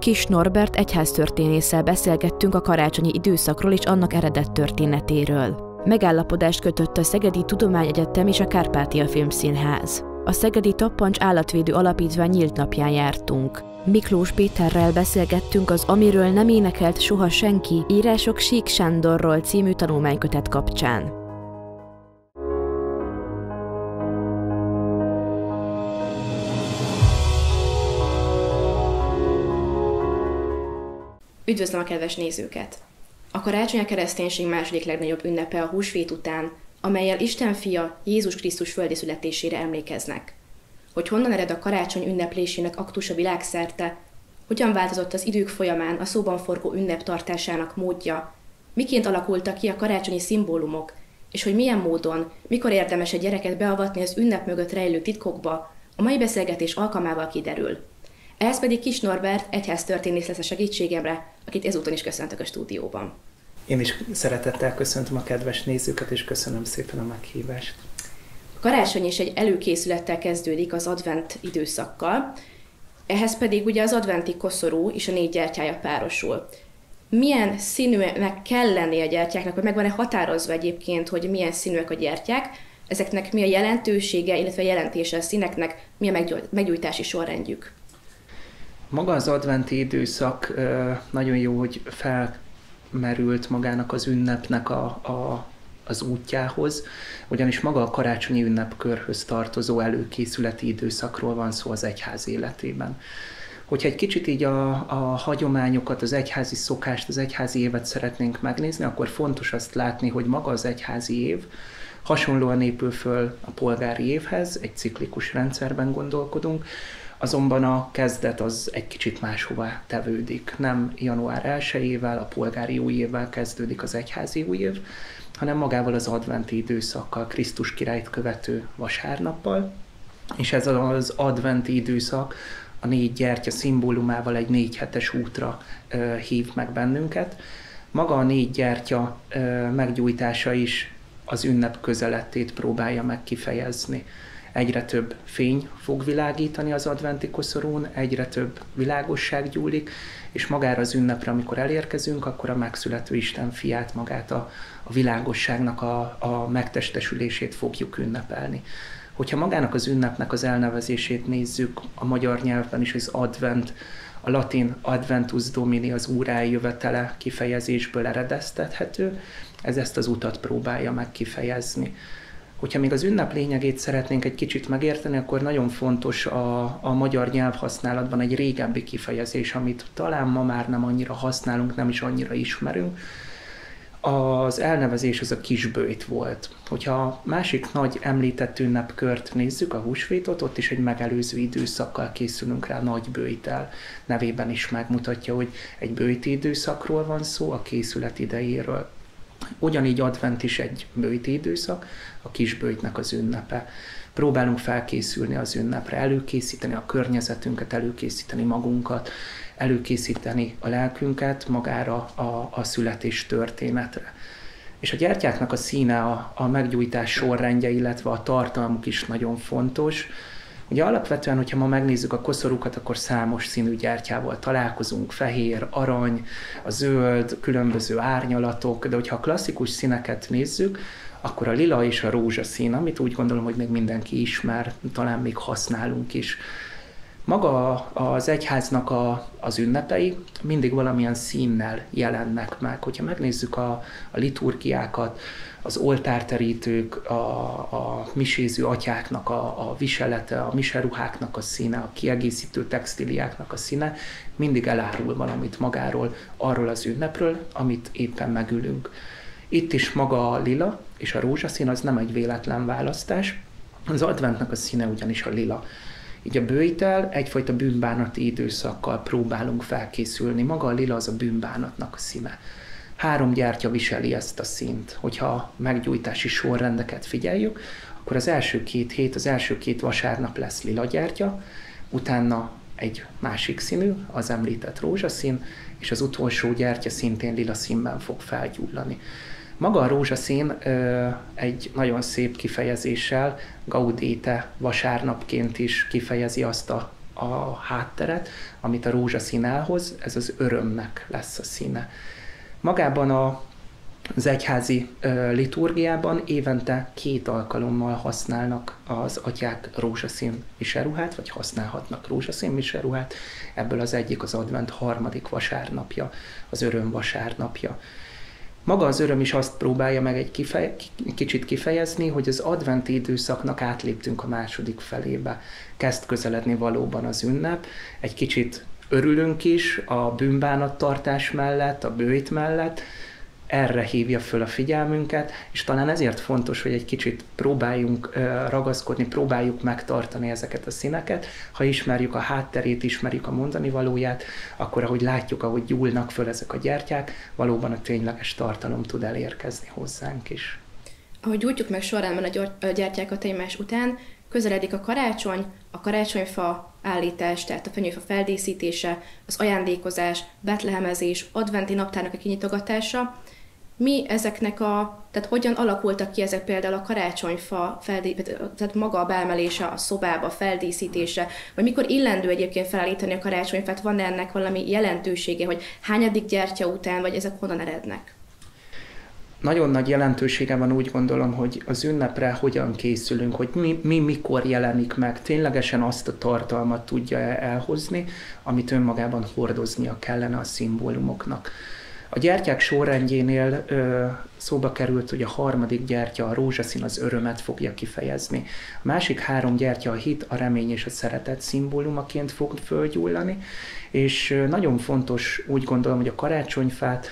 Kis Norbert egyháztörténésszel beszélgettünk a karácsonyi időszakról és annak eredet történetéről. Megállapodást kötött a Szegedi Tudományegyetem és a Kárpátia Filmszínház. A Szegedi Tappancs Állatvédő Alapítvány nyílt napján jártunk. Miklós Péterrel beszélgettünk az Amiről nem énekelt soha senki írások Sík Sándorról című tanulmánykötet kapcsán. Üdvözlöm a kedves nézőket! A karácsony a kereszténység második legnagyobb ünnepe a húsvét után, amelyel Isten fia Jézus Krisztus földi születésére emlékeznek. Hogy honnan ered a karácsony ünneplésének aktusa világszerte, hogyan változott az idők folyamán a szóban forgó ünnep tartásának módja, miként alakultak ki a karácsonyi szimbólumok, és hogy milyen módon, mikor érdemes egy gyereket beavatni az ünnep mögött rejlő titkokba, a mai beszélgetés alkalmával kiderül. Ehhez pedig Kis Norbert egyháztörténész lesz a segítségemre, akit ezúton is köszöntök a stúdióban. Én is szeretettel köszöntöm a kedves nézőket, és köszönöm szépen a meghívást. A karácsony is egy előkészülettel kezdődik az advent időszakkal, ehhez pedig ugye az adventi koszorú és a négy gyertyája párosul. Milyen színűnek kell lenni a gyertyáknak, vagy meg van-e határozva egyébként, hogy milyen színűek a gyertyák, ezeknek mi a jelentősége, illetve a jelentése a színeknek, mi a meggyújtási sorrendjük? Maga az adventi időszak nagyon jó, hogy felmerült magának az ünnepnek a, a, az útjához, ugyanis maga a karácsonyi ünnepkörhöz tartozó előkészületi időszakról van szó az egyház életében. Hogyha egy kicsit így a, a hagyományokat, az egyházi szokást, az egyházi évet szeretnénk megnézni, akkor fontos azt látni, hogy maga az egyházi év hasonlóan épül föl a polgári évhez, egy ciklikus rendszerben gondolkodunk, Azonban a kezdet az egy kicsit máshová tevődik. Nem január 1-ével, a polgári új évvel kezdődik az egyházi új év, hanem magával az adventi időszakkal, Krisztus királyt követő vasárnappal. És ez az adventi időszak a négy gyertya szimbólumával egy négy hetes útra ö, hív meg bennünket. Maga a négy gyertya ö, meggyújtása is az ünnep közelettét próbálja meg kifejezni egyre több fény fog világítani az adventi koszorún, egyre több világosság gyúlik, és magára az ünnepre, amikor elérkezünk, akkor a megszülető Isten fiát, magát a, a világosságnak a, a megtestesülését fogjuk ünnepelni. Hogyha magának az ünnepnek az elnevezését nézzük, a magyar nyelvben is az advent, a latin adventus domini az úr eljövetele kifejezésből eredeztethető, ez ezt az utat próbálja meg kifejezni. Hogyha még az ünnep lényegét szeretnénk egy kicsit megérteni, akkor nagyon fontos a, a magyar nyelvhasználatban egy régebbi kifejezés, amit talán ma már nem annyira használunk, nem is annyira ismerünk. Az elnevezés az a kisbőjt volt. Hogyha a másik nagy említett ünnepkört nézzük, a húsvétot, ott is egy megelőző időszakkal készülünk rá nagy bőjtel. Nevében is megmutatja, hogy egy bőjti időszakról van szó, a készület idejéről. Ugyanígy advent is egy bőjti időszak, a kisbőjtnek az ünnepe. Próbálunk felkészülni az ünnepre, előkészíteni a környezetünket, előkészíteni magunkat, előkészíteni a lelkünket magára a, a születés történetre. És a gyertyáknak a színe, a, a meggyújtás sorrendje, illetve a tartalmuk is nagyon fontos. Ugye alapvetően, hogyha ma megnézzük a koszorúkat, akkor számos színű gyertyával találkozunk, fehér, arany, a zöld, különböző árnyalatok, de hogyha a klasszikus színeket nézzük, akkor a lila és a rózsaszín, amit úgy gondolom, hogy még mindenki ismer, talán még használunk is. Maga az egyháznak a, az ünnepei mindig valamilyen színnel jelennek meg. Hogyha megnézzük a, a liturgiákat, az oltárterítők, a, a miséző atyáknak a, a viselete, a miseruháknak a színe, a kiegészítő textiliáknak a színe, mindig elárul valamit magáról, arról az ünnepről, amit éppen megülünk. Itt is maga a lila és a rózsaszín az nem egy véletlen választás. Az adventnek a színe ugyanis a lila. Így a bőjtel egyfajta bűnbánati időszakkal próbálunk felkészülni. Maga a lila az a bűnbánatnak a színe. Három gyártya viseli ezt a színt. Hogyha meggyújtási sorrendeket figyeljük, akkor az első két hét, az első két vasárnap lesz lila gyártya, utána egy másik színű, az említett rózsaszín, és az utolsó gyertya szintén lila színben fog felgyullani. Maga a rózsaszín ö, egy nagyon szép kifejezéssel, gaudéte vasárnapként is kifejezi azt a, a hátteret, amit a rózsaszín elhoz, ez az örömnek lesz a színe. Magában a az egyházi liturgiában évente két alkalommal használnak az atyák rózsaszín viseruhát, vagy használhatnak rózsaszín viseruhát. Ebből az egyik az advent harmadik vasárnapja, az öröm vasárnapja. Maga az öröm is azt próbálja meg egy kifej, kicsit kifejezni, hogy az adventi időszaknak átléptünk a második felébe. Kezd közeledni valóban az ünnep, egy kicsit örülünk is a bűnbánattartás mellett, a bőjt mellett, erre hívja föl a figyelmünket, és talán ezért fontos, hogy egy kicsit próbáljunk ragaszkodni, próbáljuk megtartani ezeket a színeket. Ha ismerjük a hátterét, ismerjük a mondani valóját, akkor ahogy látjuk, ahogy gyúlnak föl ezek a gyertyák, valóban a tényleges tartalom tud elérkezni hozzánk is. Ahogy gyújtjuk meg során a gyertyákat egymás után, közeledik a karácsony, a karácsonyfa állítás, tehát a fenyőfa feldíszítése, az ajándékozás, betlehemezés, adventi naptárnak a kinyitogatása, mi ezeknek a, tehát hogyan alakultak ki ezek például a karácsonyfa, feldí, tehát maga a beemelése a szobába, feldíszítése, vagy mikor illendő egyébként felállítani a karácsonyfát, van ennek valami jelentősége, hogy hányadik gyertya után, vagy ezek honnan erednek? Nagyon nagy jelentősége van úgy gondolom, hogy az ünnepre hogyan készülünk, hogy mi, mi mikor jelenik meg, ténylegesen azt a tartalmat tudja elhozni, amit önmagában hordoznia kellene a szimbólumoknak. A gyertyák sorrendjénél ö, szóba került, hogy a harmadik gyertya, a rózsaszín az örömet fogja kifejezni. A másik három gyertya a hit, a remény és a szeretet szimbólumaként fog fölgyullani, és nagyon fontos, úgy gondolom, hogy a karácsonyfát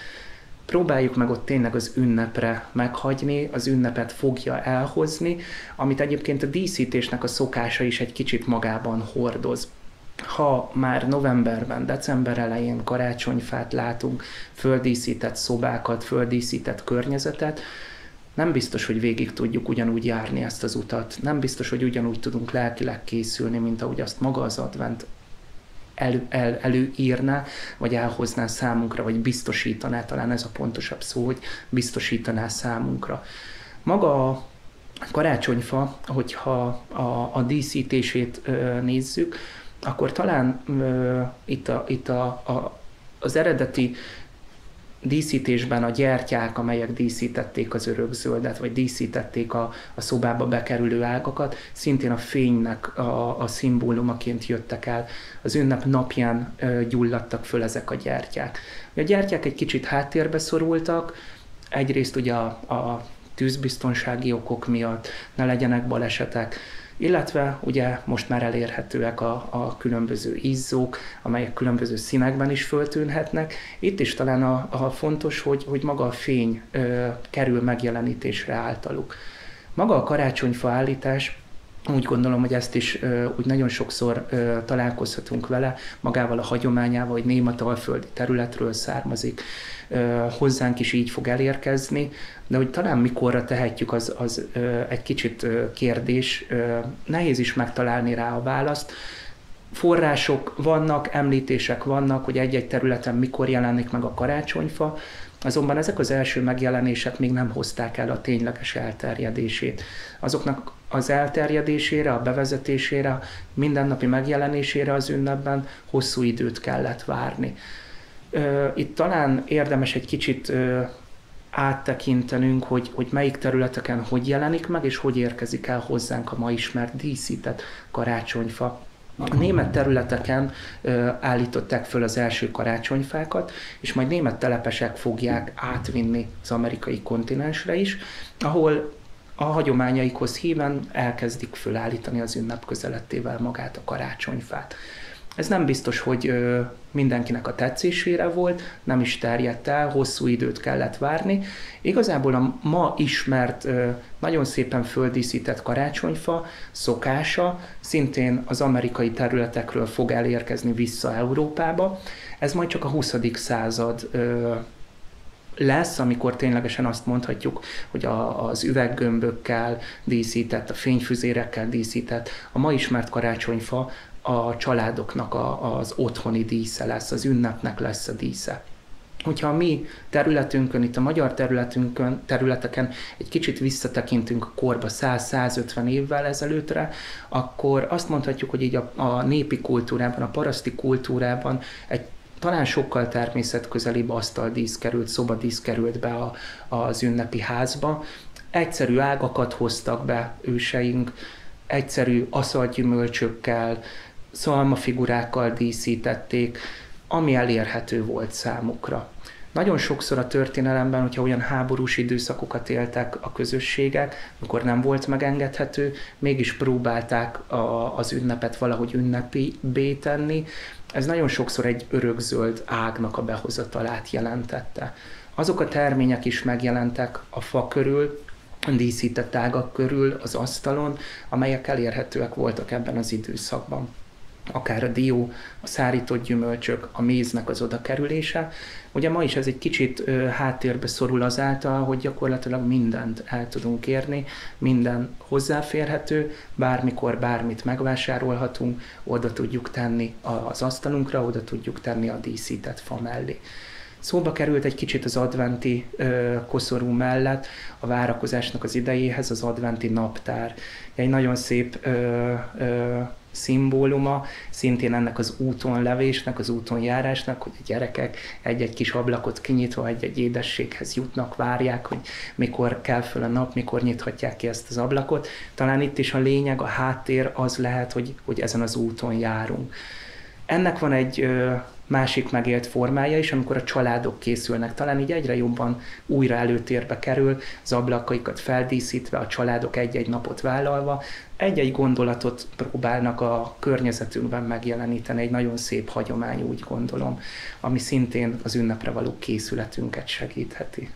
próbáljuk meg ott tényleg az ünnepre meghagyni, az ünnepet fogja elhozni, amit egyébként a díszítésnek a szokása is egy kicsit magában hordoz ha már novemberben, december elején karácsonyfát látunk, földíszített szobákat, földíszített környezetet, nem biztos, hogy végig tudjuk ugyanúgy járni ezt az utat, nem biztos, hogy ugyanúgy tudunk lelkileg készülni, mint ahogy azt maga az advent el, el, előírná, vagy elhozná számunkra, vagy biztosítaná, talán ez a pontosabb szó, hogy biztosítaná számunkra. Maga a karácsonyfa, hogyha a, a díszítését nézzük, akkor talán ö, itt, a, itt a, a, az eredeti díszítésben a gyertyák, amelyek díszítették az örökzöldet, vagy díszítették a, a szobába bekerülő ágakat, szintén a fénynek a, a szimbólumaként jöttek el. Az ünnep napján ö, gyulladtak föl ezek a gyertyák. A gyertyák egy kicsit háttérbe szorultak, egyrészt ugye a, a tűzbiztonsági okok miatt, ne legyenek balesetek, illetve ugye most már elérhetőek a, a különböző izzók, amelyek különböző színekben is föltűnhetnek. Itt is talán a, a fontos, hogy, hogy maga a fény ö, kerül megjelenítésre általuk. Maga a karácsonyfa állítás úgy gondolom, hogy ezt is úgy nagyon sokszor találkozhatunk vele, magával a hagyományával, hogy néma alföldi területről származik, hozzánk is így fog elérkezni, de hogy talán mikorra tehetjük, az, az egy kicsit kérdés, nehéz is megtalálni rá a választ. Források vannak, említések vannak, hogy egy-egy területen mikor jelenik meg a karácsonyfa, Azonban ezek az első megjelenések még nem hozták el a tényleges elterjedését. Azoknak az elterjedésére, a bevezetésére, mindennapi megjelenésére az ünnepben hosszú időt kellett várni. Itt talán érdemes egy kicsit áttekintenünk, hogy, hogy melyik területeken hogy jelenik meg, és hogy érkezik el hozzánk a ma ismert díszített karácsonyfa. A német területeken ö, állították föl az első karácsonyfákat, és majd német telepesek fogják átvinni az amerikai kontinensre is, ahol a hagyományaikhoz híven elkezdik fölállítani az ünnep közelettével magát a karácsonyfát. Ez nem biztos, hogy mindenkinek a tetszésére volt, nem is terjedt el, hosszú időt kellett várni. Igazából a ma ismert, nagyon szépen földíszített karácsonyfa szokása szintén az amerikai területekről fog elérkezni vissza Európába. Ez majd csak a 20. század lesz, amikor ténylegesen azt mondhatjuk, hogy a, az üveggömbökkel díszített, a fényfüzérekkel díszített, a ma ismert karácsonyfa a családoknak a, az otthoni dísze lesz, az ünnepnek lesz a dísze. Hogyha a mi területünkön, itt a magyar területünkön, területeken egy kicsit visszatekintünk a korba 100-150 évvel ezelőttre, akkor azt mondhatjuk, hogy így a, a népi kultúrában, a paraszti kultúrában egy talán sokkal természetközelibb asztaldísz került, szobadísz került be a, az ünnepi házba. Egyszerű ágakat hoztak be őseink, egyszerű aszalgyümölcsökkel, szalmafigurákkal díszítették, ami elérhető volt számukra. Nagyon sokszor a történelemben, hogyha olyan háborús időszakokat éltek a közösségek, amikor nem volt megengedhető, mégis próbálták a, az ünnepet valahogy ünnepi tenni. Ez nagyon sokszor egy örökzöld ágnak a behozatalát jelentette. Azok a termények is megjelentek a fa körül, díszített ágak körül az asztalon, amelyek elérhetőek voltak ebben az időszakban akár a dió, a szárított gyümölcsök, a méznek az oda kerülése. Ugye ma is ez egy kicsit ö, háttérbe szorul azáltal, hogy gyakorlatilag mindent el tudunk érni, minden hozzáférhető, bármikor bármit megvásárolhatunk, oda tudjuk tenni az asztalunkra, oda tudjuk tenni a díszített fa mellé. Szóba került egy kicsit az adventi ö, koszorú mellett a várakozásnak az idejéhez az adventi naptár. Egy nagyon szép ö, ö, szimbóluma, szintén ennek az úton levésnek, az úton járásnak, hogy a gyerekek egy-egy kis ablakot kinyitva egy-egy édességhez jutnak, várják, hogy mikor kell föl a nap, mikor nyithatják ki ezt az ablakot. Talán itt is a lényeg, a háttér az lehet, hogy, hogy ezen az úton járunk. Ennek van egy másik megélt formája is, amikor a családok készülnek. Talán így egyre jobban újra előtérbe kerül, az ablakaikat feldíszítve, a családok egy-egy napot vállalva, egy-egy gondolatot próbálnak a környezetünkben megjeleníteni, egy nagyon szép hagyomány, úgy gondolom, ami szintén az ünnepre való készületünket segítheti.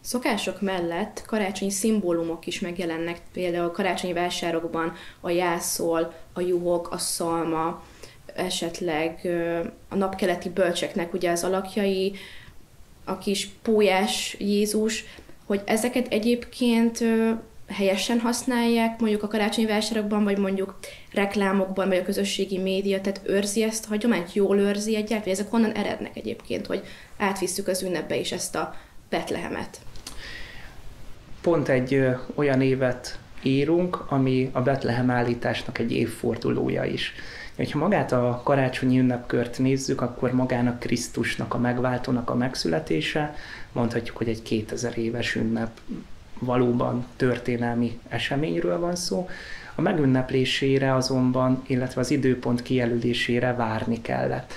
Szokások mellett karácsonyi szimbólumok is megjelennek, például a karácsonyi vásárokban a jászol, a juhok, a szalma, esetleg a napkeleti bölcseknek ugye az alakjai, a kis pólyás Jézus, hogy ezeket egyébként helyesen használják, mondjuk a karácsonyi vásárokban, vagy mondjuk reklámokban, vagy a közösségi média, tehát őrzi ezt a hagyományt, jól őrzi egyáltalán, ezek honnan erednek egyébként, hogy átvisszük az ünnepbe is ezt a Betlehemet? Pont egy ö, olyan évet írunk, ami a Betlehem állításnak egy évfordulója is. Ha magát a karácsonyi ünnepkört nézzük, akkor magának Krisztusnak, a megváltónak a megszületése, mondhatjuk, hogy egy 2000 éves ünnep valóban történelmi eseményről van szó. A megünneplésére azonban, illetve az időpont kijelölésére várni kellett.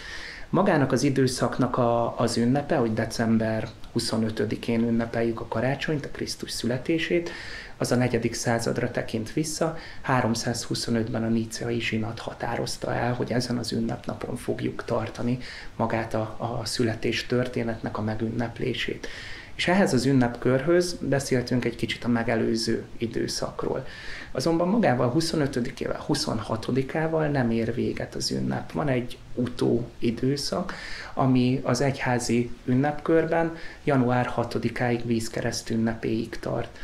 Magának az időszaknak a, az ünnepe, hogy december 25-én ünnepeljük a karácsonyt, a Krisztus születését, az a negyedik századra tekint vissza. 325-ben a Níceai zsinat határozta el, hogy ezen az ünnepnapon fogjuk tartani magát a, a születés történetnek a megünneplését. És ehhez az ünnepkörhöz beszéltünk egy kicsit a megelőző időszakról. Azonban magával 25-ével, 26-ával nem ér véget az ünnep. Van egy utó időszak, ami az egyházi ünnepkörben január 6-áig vízkereszt ünnepéig tart.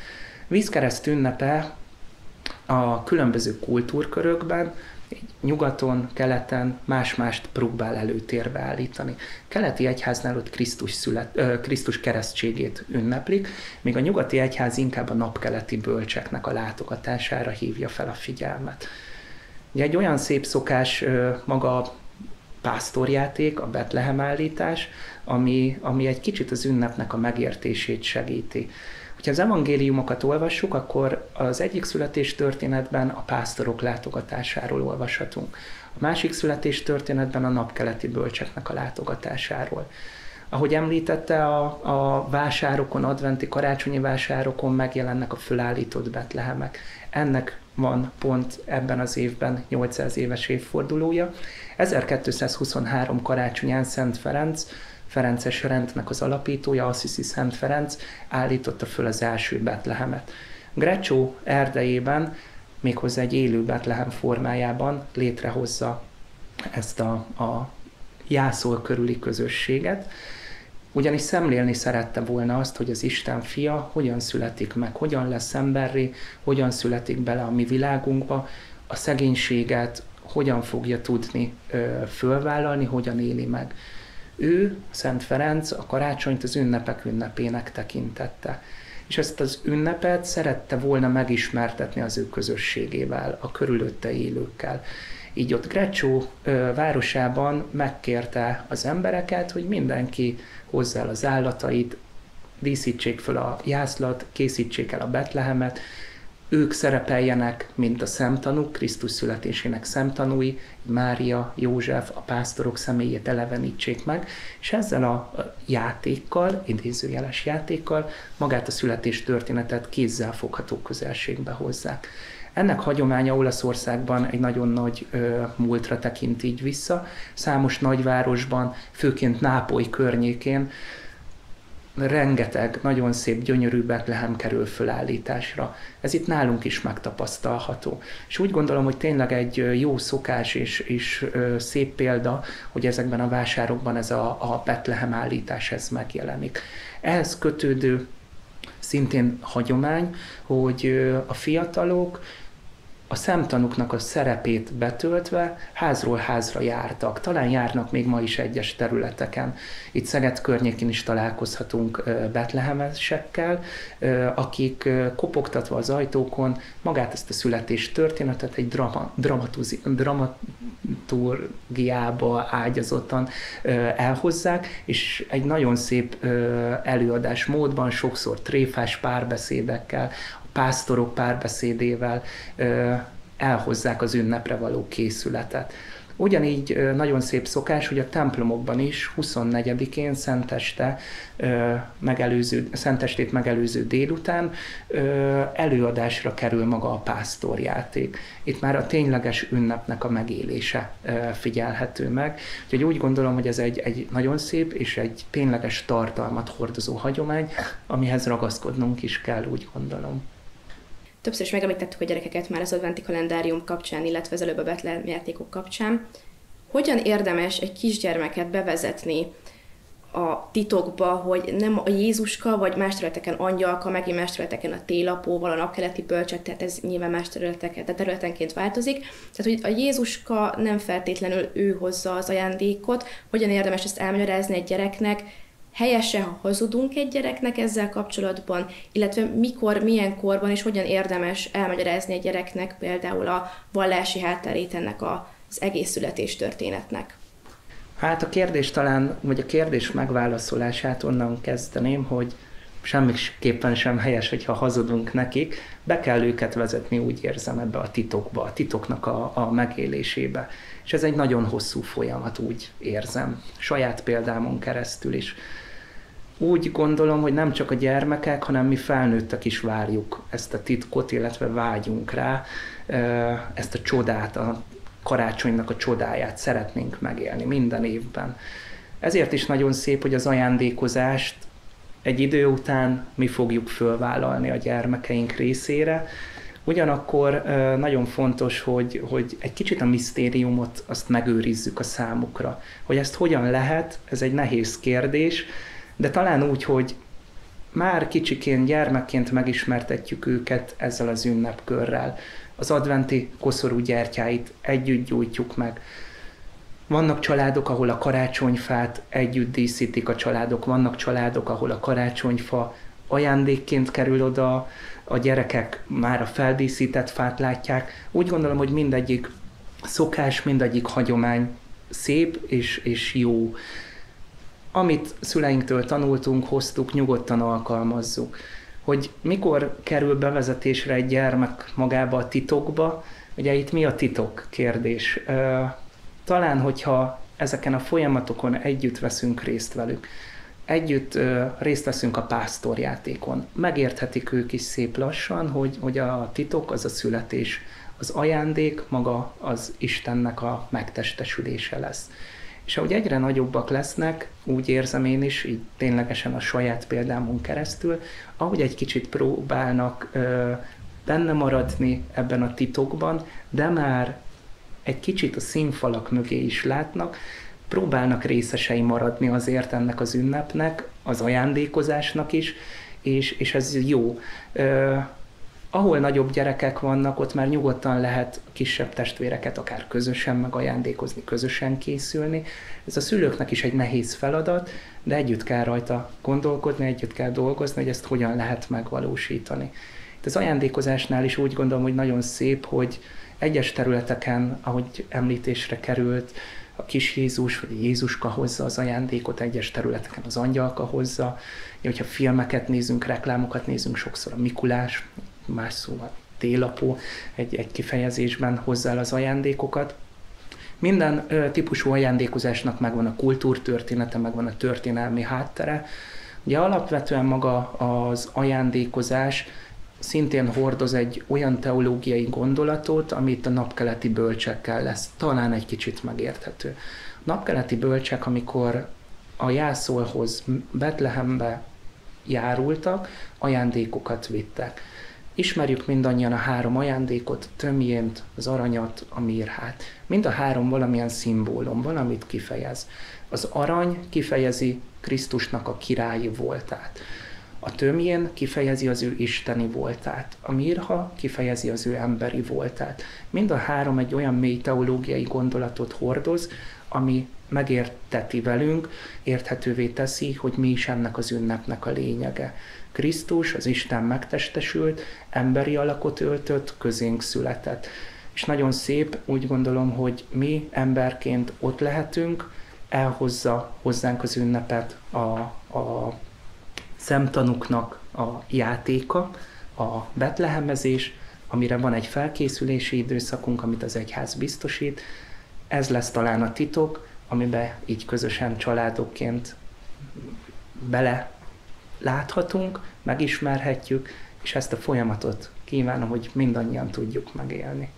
Vízkereszt ünnepe a különböző kultúrkörökben nyugaton, keleten más-mást próbál előtérbe állítani. Keleti egyháznál ott Krisztus, szület, ö, Krisztus keresztségét ünneplik, míg a nyugati egyház inkább a napkeleti bölcseknek a látogatására hívja fel a figyelmet. Ugye egy olyan szép szokás ö, maga a pásztorjáték, a Betlehem állítás, ami, ami egy kicsit az ünnepnek a megértését segíti. Ha az evangéliumokat olvassuk, akkor az egyik születés történetben a pásztorok látogatásáról olvashatunk. A másik születés történetben a napkeleti bölcseknek a látogatásáról. Ahogy említette, a, a vásárokon, adventi karácsonyi vásárokon megjelennek a fölállított betlehemek. Ennek van pont ebben az évben 800 éves évfordulója. 1223 karácsonyán Szent Ferenc Ferences rendnek az alapítója, Assisi Szent Ferenc állította föl az első Betlehemet. Grecsó erdejében, méghozzá egy élő Betlehem formájában létrehozza ezt a, a jászol körüli közösséget, ugyanis szemlélni szerette volna azt, hogy az Isten fia hogyan születik meg, hogyan lesz emberré, hogyan születik bele a mi világunkba, a szegénységet, hogyan fogja tudni fölvállalni, hogyan éli meg. Ő, Szent Ferenc, a karácsonyt az ünnepek ünnepének tekintette. És ezt az ünnepet szerette volna megismertetni az ő közösségével, a körülötte élőkkel. Így ott Grecsó városában megkérte az embereket, hogy mindenki hozza el az állatait, díszítsék fel a jászlat, készítsék el a Betlehemet, ők szerepeljenek, mint a szemtanúk, Krisztus születésének szemtanúi, Mária, József, a pásztorok személyét elevenítsék meg, és ezzel a játékkal, idézőjeles játékkal magát a születés történetet kézzel fogható közelségbe hozzák. Ennek hagyománya Olaszországban egy nagyon nagy ö, múltra tekint így vissza. Számos nagyvárosban, főként Nápoly környékén rengeteg, nagyon szép, gyönyörű Betlehem kerül fölállításra. Ez itt nálunk is megtapasztalható. És úgy gondolom, hogy tényleg egy jó szokás és, és szép példa, hogy ezekben a vásárokban ez a, a Betlehem állítás ez megjelenik. Ehhez kötődő szintén hagyomány, hogy a fiatalok a szemtanuknak a szerepét betöltve házról házra jártak. Talán járnak még ma is egyes területeken. Itt Szeged környékén is találkozhatunk betlehemesekkel, akik kopogtatva az ajtókon magát ezt a születés történetet egy drama, dramaturgiába ágyazottan elhozzák, és egy nagyon szép előadás módban, sokszor tréfás párbeszédekkel, pásztorok párbeszédével elhozzák az ünnepre való készületet. Ugyanígy nagyon szép szokás, hogy a templomokban is 24-én Szenteste megelőző, Szentestét megelőző délután előadásra kerül maga a pásztorjáték. Itt már a tényleges ünnepnek a megélése figyelhető meg. Úgyhogy úgy gondolom, hogy ez egy, egy nagyon szép és egy tényleges tartalmat hordozó hagyomány, amihez ragaszkodnunk is kell, úgy gondolom. Többször is megemlítettük a gyerekeket már az adventi kalendárium kapcsán, illetve az előbb a Betlehem játékok kapcsán. Hogyan érdemes egy kisgyermeket bevezetni a titokba, hogy nem a Jézuska, vagy más területeken angyalka, megint más területeken a télapóval, a napkeleti bölcsek, tehát ez nyilván más területeken, de területenként változik. Tehát, hogy a Jézuska nem feltétlenül ő hozza az ajándékot, hogyan érdemes ezt elmagyarázni egy gyereknek, helyese, ha hazudunk egy gyereknek ezzel kapcsolatban, illetve mikor, milyen korban és hogyan érdemes elmagyarázni egy gyereknek például a vallási hátterét ennek az egész születés történetnek. Hát a kérdés talán, vagy a kérdés megválaszolását onnan kezdeném, hogy semmiképpen sem helyes, hogyha hazudunk nekik, be kell őket vezetni, úgy érzem, ebbe a titokba, a titoknak a, a megélésébe. És ez egy nagyon hosszú folyamat, úgy érzem, saját példámon keresztül is úgy gondolom, hogy nem csak a gyermekek, hanem mi felnőttek is várjuk ezt a titkot, illetve vágyunk rá, ezt a csodát, a karácsonynak a csodáját szeretnénk megélni minden évben. Ezért is nagyon szép, hogy az ajándékozást egy idő után mi fogjuk fölvállalni a gyermekeink részére, Ugyanakkor nagyon fontos, hogy, hogy egy kicsit a misztériumot azt megőrizzük a számukra. Hogy ezt hogyan lehet, ez egy nehéz kérdés, de talán úgy, hogy már kicsiként, gyermekként megismertetjük őket ezzel az ünnepkörrel. Az adventi koszorú gyertyáit együtt gyújtjuk meg. Vannak családok, ahol a karácsonyfát együtt díszítik a családok, vannak családok, ahol a karácsonyfa ajándékként kerül oda, a gyerekek már a feldíszített fát látják. Úgy gondolom, hogy mindegyik szokás, mindegyik hagyomány szép és, és jó amit szüleinktől tanultunk, hoztuk, nyugodtan alkalmazzuk. Hogy mikor kerül bevezetésre egy gyermek magába a titokba, ugye itt mi a titok kérdés. Talán, hogyha ezeken a folyamatokon együtt veszünk részt velük, együtt részt veszünk a pásztorjátékon. Megérthetik ők is szép lassan, hogy, hogy a titok az a születés, az ajándék maga az Istennek a megtestesülése lesz. És ahogy egyre nagyobbak lesznek, úgy érzem én is, így ténylegesen a saját példámon keresztül, ahogy egy kicsit próbálnak ö, benne maradni ebben a titokban, de már egy kicsit a színfalak mögé is látnak, próbálnak részesei maradni azért ennek az ünnepnek, az ajándékozásnak is, és, és ez jó. Ö, ahol nagyobb gyerekek vannak, ott már nyugodtan lehet kisebb testvéreket akár közösen megajándékozni, közösen készülni. Ez a szülőknek is egy nehéz feladat, de együtt kell rajta gondolkodni, együtt kell dolgozni, hogy ezt hogyan lehet megvalósítani. Itt az ajándékozásnál is úgy gondolom, hogy nagyon szép, hogy egyes területeken, ahogy említésre került, a kis Jézus, vagy Jézuska hozza az ajándékot, egyes területeken az angyalka hozza. Hogyha filmeket nézünk, reklámokat nézünk, sokszor a Mikulás, más szóval télapó egy, egy kifejezésben hozza el az ajándékokat. Minden ö, típusú ajándékozásnak megvan a kultúrtörténete, megvan a történelmi háttere. Ugye alapvetően maga az ajándékozás szintén hordoz egy olyan teológiai gondolatot, amit a napkeleti bölcsekkel lesz talán egy kicsit megérthető. A napkeleti bölcsek, amikor a jászolhoz Betlehembe járultak, ajándékokat vittek. Ismerjük mindannyian a három ajándékot, tömjént, az aranyat, a mirhát. Mind a három valamilyen szimbólum, valamit kifejez. Az arany kifejezi Krisztusnak a királyi voltát. A tömjén kifejezi az ő isteni voltát, a mirha kifejezi az ő emberi voltát. Mind a három egy olyan mély teológiai gondolatot hordoz, ami megérteti velünk, érthetővé teszi, hogy mi is ennek az ünnepnek a lényege. Krisztus, az Isten megtestesült, emberi alakot öltött, közénk született. És nagyon szép, úgy gondolom, hogy mi emberként ott lehetünk, elhozza hozzánk az ünnepet a, a szemtanuknak a játéka, a betlehemezés, amire van egy felkészülési időszakunk, amit az egyház biztosít. Ez lesz talán a titok, amiben így közösen családokként bele láthatunk, megismerhetjük, és ezt a folyamatot kívánom, hogy mindannyian tudjuk megélni.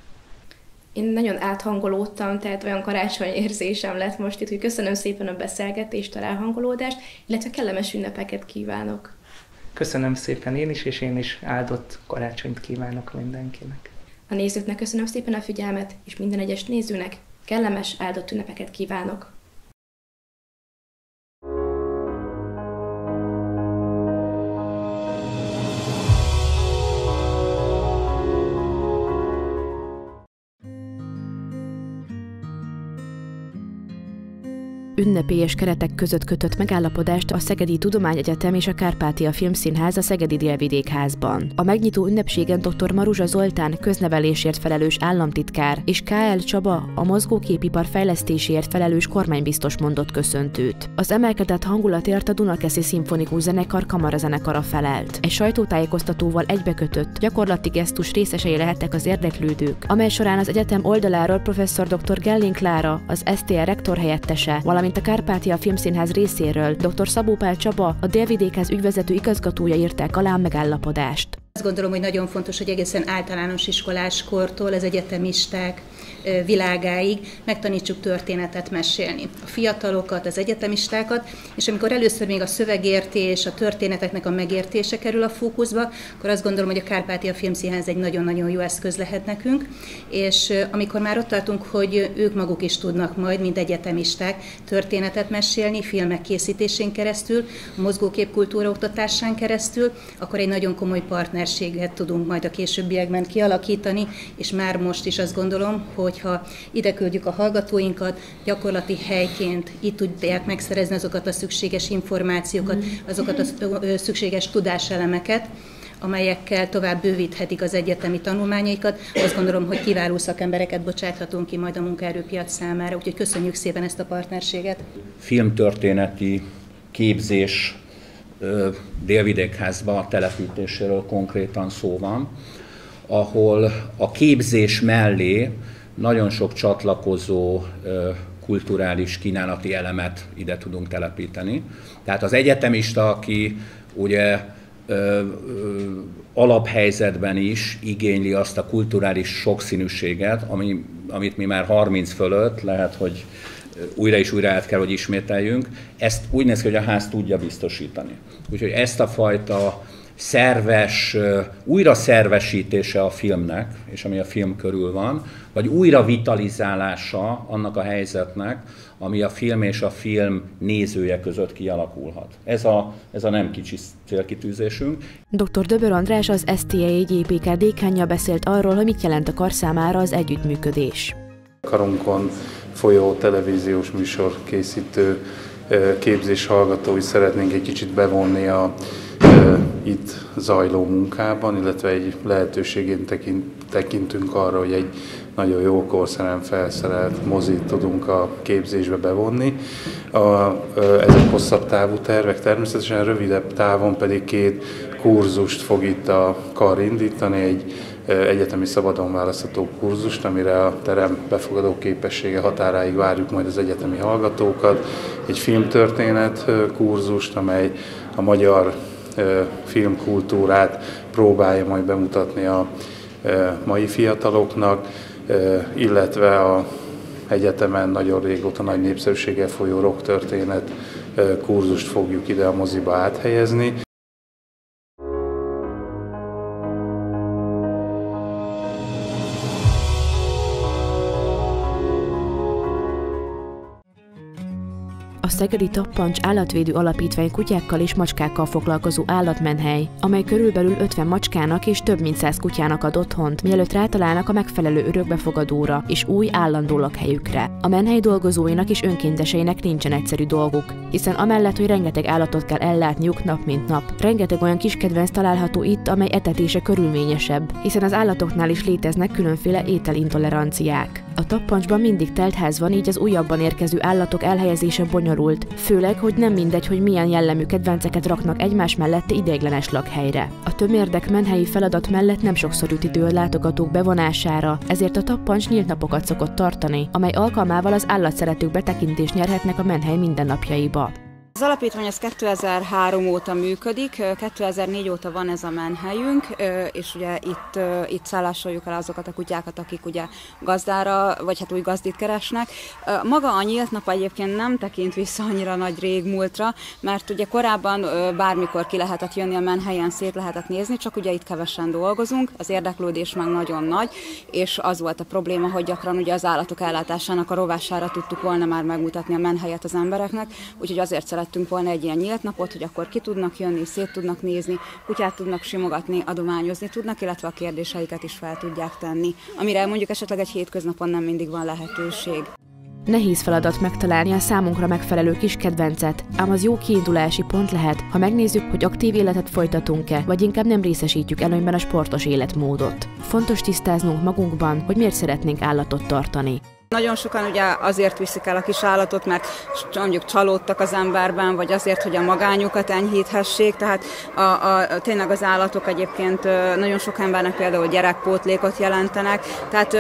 Én nagyon áthangolódtam, tehát olyan karácsony érzésem lett most itt, hogy köszönöm szépen a beszélgetést, a ráhangolódást, illetve kellemes ünnepeket kívánok. Köszönöm szépen én is, és én is áldott karácsonyt kívánok mindenkinek. A nézőknek köszönöm szépen a figyelmet, és minden egyes nézőnek kellemes áldott ünnepeket kívánok. Ünnepélyes keretek között kötött megállapodást a Szegedi Tudományegyetem és a Kárpátia Filmszínház a Szegedi Délvidékházban. A megnyitó ünnepségen dr. Maruzsa Zoltán köznevelésért felelős államtitkár és KL Csaba a mozgóképipar fejlesztéséért felelős kormánybiztos mondott köszöntőt. Az emelkedett hangulatért a Dunakeszi Szimfonikus Zenekar kamarazenekara felelt. Egy sajtótájékoztatóval egybekötött, gyakorlati gesztus részesei lehettek az érdeklődők, amely során az egyetem oldaláról professzor dr. Gelling Klára, az STR rektor helyettese, valamint valamint a Kárpátia Filmszínház részéről dr. Szabó Pál Csaba, a Délvidékház ügyvezető igazgatója írták alá megállapodást. Azt gondolom, hogy nagyon fontos, hogy egészen általános iskoláskortól az egyetemisták világáig megtanítsuk történetet mesélni. A fiatalokat, az egyetemistákat, és amikor először még a szövegértés, a történeteknek a megértése kerül a fókuszba, akkor azt gondolom, hogy a Kárpátia Filmszínház egy nagyon-nagyon jó eszköz lehet nekünk, és amikor már ott tartunk, hogy ők maguk is tudnak majd, mint egyetemisták, történetet mesélni, filmek készítésén keresztül, a mozgóképkultúra oktatásán keresztül, akkor egy nagyon komoly partnerséget tudunk majd a későbbiekben kialakítani, és már most is azt gondolom, hogy hogyha ide küldjük a hallgatóinkat, gyakorlati helyként itt tudják megszerezni azokat a szükséges információkat, mm. azokat a szükséges tudáselemeket, amelyekkel tovább bővíthetik az egyetemi tanulmányaikat. Azt gondolom, hogy kiváló szakembereket bocsáthatunk ki majd a munkaerőpiac számára, úgyhogy köszönjük szépen ezt a partnerséget. Filmtörténeti képzés Délvidékházba telepítéséről konkrétan szó van, ahol a képzés mellé nagyon sok csatlakozó kulturális kínálati elemet ide tudunk telepíteni. Tehát az egyetemista, aki ugye ö, ö, alaphelyzetben is igényli azt a kulturális sokszínűséget, ami, amit mi már 30 fölött lehet, hogy újra és újra át kell, hogy ismételjünk. Ezt úgy néz ki, hogy a ház tudja biztosítani. Úgyhogy ezt a fajta szerves, újra szervesítése a filmnek, és ami a film körül van, vagy újra vitalizálása annak a helyzetnek, ami a film és a film nézője között kialakulhat. Ez a, ez a nem kicsi célkitűzésünk. Dr. Döbör András az STA EGPK dékánja beszélt arról, hogy mit jelent a kar számára az együttműködés. Karunkon folyó televíziós műsor készítő képzés hallgatói szeretnénk egy kicsit bevonni a itt zajló munkában, illetve egy lehetőségén tekintünk arra, hogy egy nagyon jó korszerűen felszerelt mozit tudunk a képzésbe bevonni. A, ezek hosszabb távú tervek, természetesen rövidebb távon pedig két kurzust fog itt a kar indítani, egy egyetemi szabadon választható kurzust, amire a terem befogadó képessége határáig várjuk majd az egyetemi hallgatókat, egy filmtörténet kurzust, amely a magyar filmkultúrát próbálja majd bemutatni a mai fiataloknak, illetve a egyetemen nagyon régóta nagy népszerűséggel folyó rock történet kurzust fogjuk ide a moziba áthelyezni. Szegedi Tappancs Állatvédő Alapítvány kutyákkal és macskákkal foglalkozó állatmenhely, amely körülbelül 50 macskának és több mint 100 kutyának ad otthont, mielőtt rátalálnak a megfelelő örökbefogadóra és új állandó lakhelyükre. A menhely dolgozóinak és önkénteseinek nincsen egyszerű dolguk, hiszen amellett, hogy rengeteg állatot kell ellátniuk nap mint nap, rengeteg olyan kis kedvenc található itt, amely etetése körülményesebb, hiszen az állatoknál is léteznek különféle ételintoleranciák. A tappancsban mindig telt ház van, így az újabban érkező állatok elhelyezése bonyolult, főleg, hogy nem mindegy, hogy milyen jellemű kedvenceket raknak egymás melletti ideiglenes lakhelyre. A tömérdek menhelyi feladat mellett nem sokszor jut idő a látogatók bevonására, ezért a tappancs nyílt napokat szokott tartani, amely alkalmával az állatszeretők betekintést nyerhetnek a menhely mindennapjaiba. Az alapítvány az 2003 óta működik, 2004 óta van ez a menhelyünk, és ugye itt, itt szállásoljuk el azokat a kutyákat, akik ugye gazdára, vagy hát új gazdit keresnek. Maga a nyílt nap egyébként nem tekint vissza annyira nagy régmúltra, mert ugye korábban bármikor ki lehetett jönni a menhelyen, szét lehetett nézni, csak ugye itt kevesen dolgozunk, az érdeklődés meg nagyon nagy, és az volt a probléma, hogy gyakran ugye az állatok ellátásának a rovására tudtuk volna már megmutatni a menhelyet az embereknek, úgyhogy azért szerettünk volna egy ilyen nyílt napot, hogy akkor ki tudnak jönni, szét tudnak nézni, kutyát tudnak simogatni, adományozni tudnak, illetve a kérdéseiket is fel tudják tenni, amire mondjuk esetleg egy hétköznapon nem mindig van lehetőség. Nehéz feladat megtalálni a számunkra megfelelő kis kedvencet, ám az jó kiindulási pont lehet, ha megnézzük, hogy aktív életet folytatunk-e, vagy inkább nem részesítjük előnyben a sportos életmódot. Fontos tisztáznunk magunkban, hogy miért szeretnénk állatot tartani. Nagyon sokan ugye azért viszik el a kis állatot, mert mondjuk csalódtak az emberben, vagy azért, hogy a magányukat enyhíthessék, tehát a, a, tényleg az állatok egyébként nagyon sok embernek például gyerekpótlékot jelentenek, tehát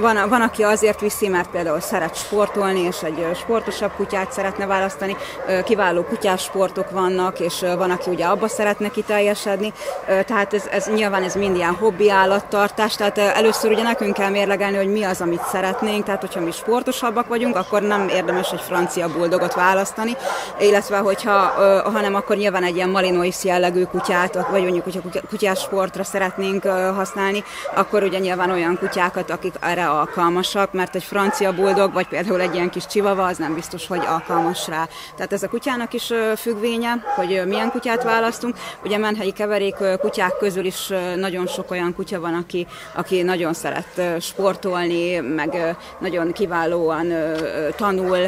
van, van, aki azért viszi, mert például szeret sportolni, és egy sportosabb kutyát szeretne választani, kiváló kutyás sportok vannak, és van, aki ugye abba szeretne kiteljesedni, tehát ez, ez nyilván ez mind ilyen hobbi állattartás, tehát először ugye nekünk kell mérlegelni, hogy mi az, amit szeretnénk, szeretnénk, tehát hogyha mi sportosabbak vagyunk, akkor nem érdemes egy francia buldogot választani, illetve hogyha, hanem akkor nyilván egy ilyen malinois jellegű kutyát, vagy mondjuk, hogyha kutyás sportra szeretnénk használni, akkor ugye nyilván olyan kutyákat, akik erre alkalmasak, mert egy francia buldog, vagy például egy ilyen kis csivava, az nem biztos, hogy alkalmas rá. Tehát ez a kutyának is függvénye, hogy milyen kutyát választunk. Ugye menhelyi keverék kutyák közül is nagyon sok olyan kutya van, aki, aki nagyon szeret sportolni, meg nagyon kiválóan tanul,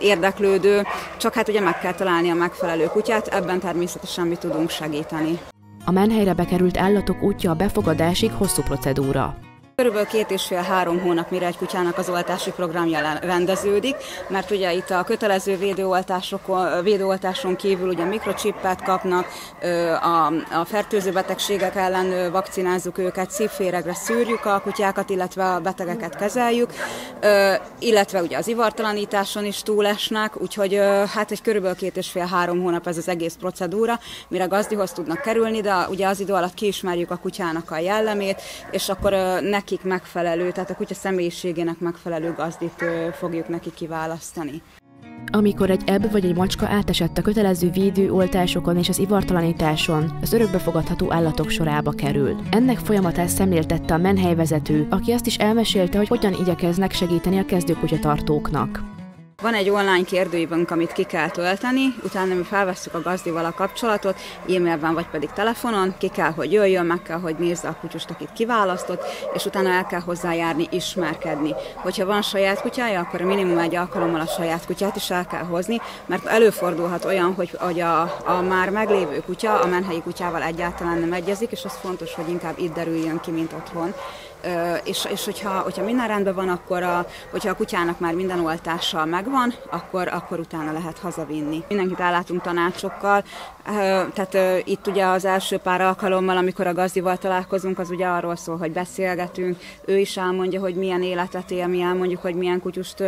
érdeklődő, csak hát ugye meg kell találni a megfelelő kutyát, ebben természetesen mi tudunk segíteni. A menhelyre bekerült állatok útja a befogadásig hosszú procedúra. Körülbelül két és fél-három hónap, mire egy kutyának az oltási programja rendeződik, mert ugye itt a kötelező védőoltásokon, védőoltáson kívül ugye mikrocsippet kapnak, a, a fertőző betegségek ellen vakcinázzuk őket, szívféregre szűrjük a kutyákat, illetve a betegeket kezeljük, illetve ugye az ivartalanításon is túlesnek, úgyhogy hát egy körülbelül két és fél-három hónap ez az egész procedúra, mire gazdihoz tudnak kerülni, de ugye az idő alatt kiismerjük a kutyának a jellemét, és akkor neki nekik megfelelő, tehát a kutya személyiségének megfelelő gazdit fogjuk neki kiválasztani. amikor egy ebb vagy egy macska átesett a kötelező védőoltásokon és az ivartalanításon, az örökbefogadható állatok sorába kerül. Ennek folyamatát szemléltette a menhelyvezető, aki azt is elmesélte, hogy hogyan igyekeznek segíteni a kezdőkutyatartóknak. Van egy online kérdőívünk, amit ki kell tölteni, utána mi felvesszük a gazdival a kapcsolatot, e-mailben vagy pedig telefonon, ki kell, hogy jöjjön, meg kell, hogy nézze a kutyust, akit kiválasztott, és utána el kell hozzájárni, ismerkedni. Hogyha van saját kutyája, akkor minimum egy alkalommal a saját kutyát is el kell hozni, mert előfordulhat olyan, hogy, hogy a, a már meglévő kutya a menhelyi kutyával egyáltalán nem egyezik, és az fontos, hogy inkább itt derüljön ki, mint otthon és, és hogyha, hogyha minden rendben van, akkor a, hogyha a kutyának már minden oltással megvan, akkor, akkor utána lehet hazavinni. Mindenkit ellátunk tanácsokkal, tehát itt ugye az első pár alkalommal, amikor a gazdival találkozunk, az ugye arról szól, hogy beszélgetünk, ő is elmondja, hogy milyen életet él, mi elmondjuk, hogy milyen kutyust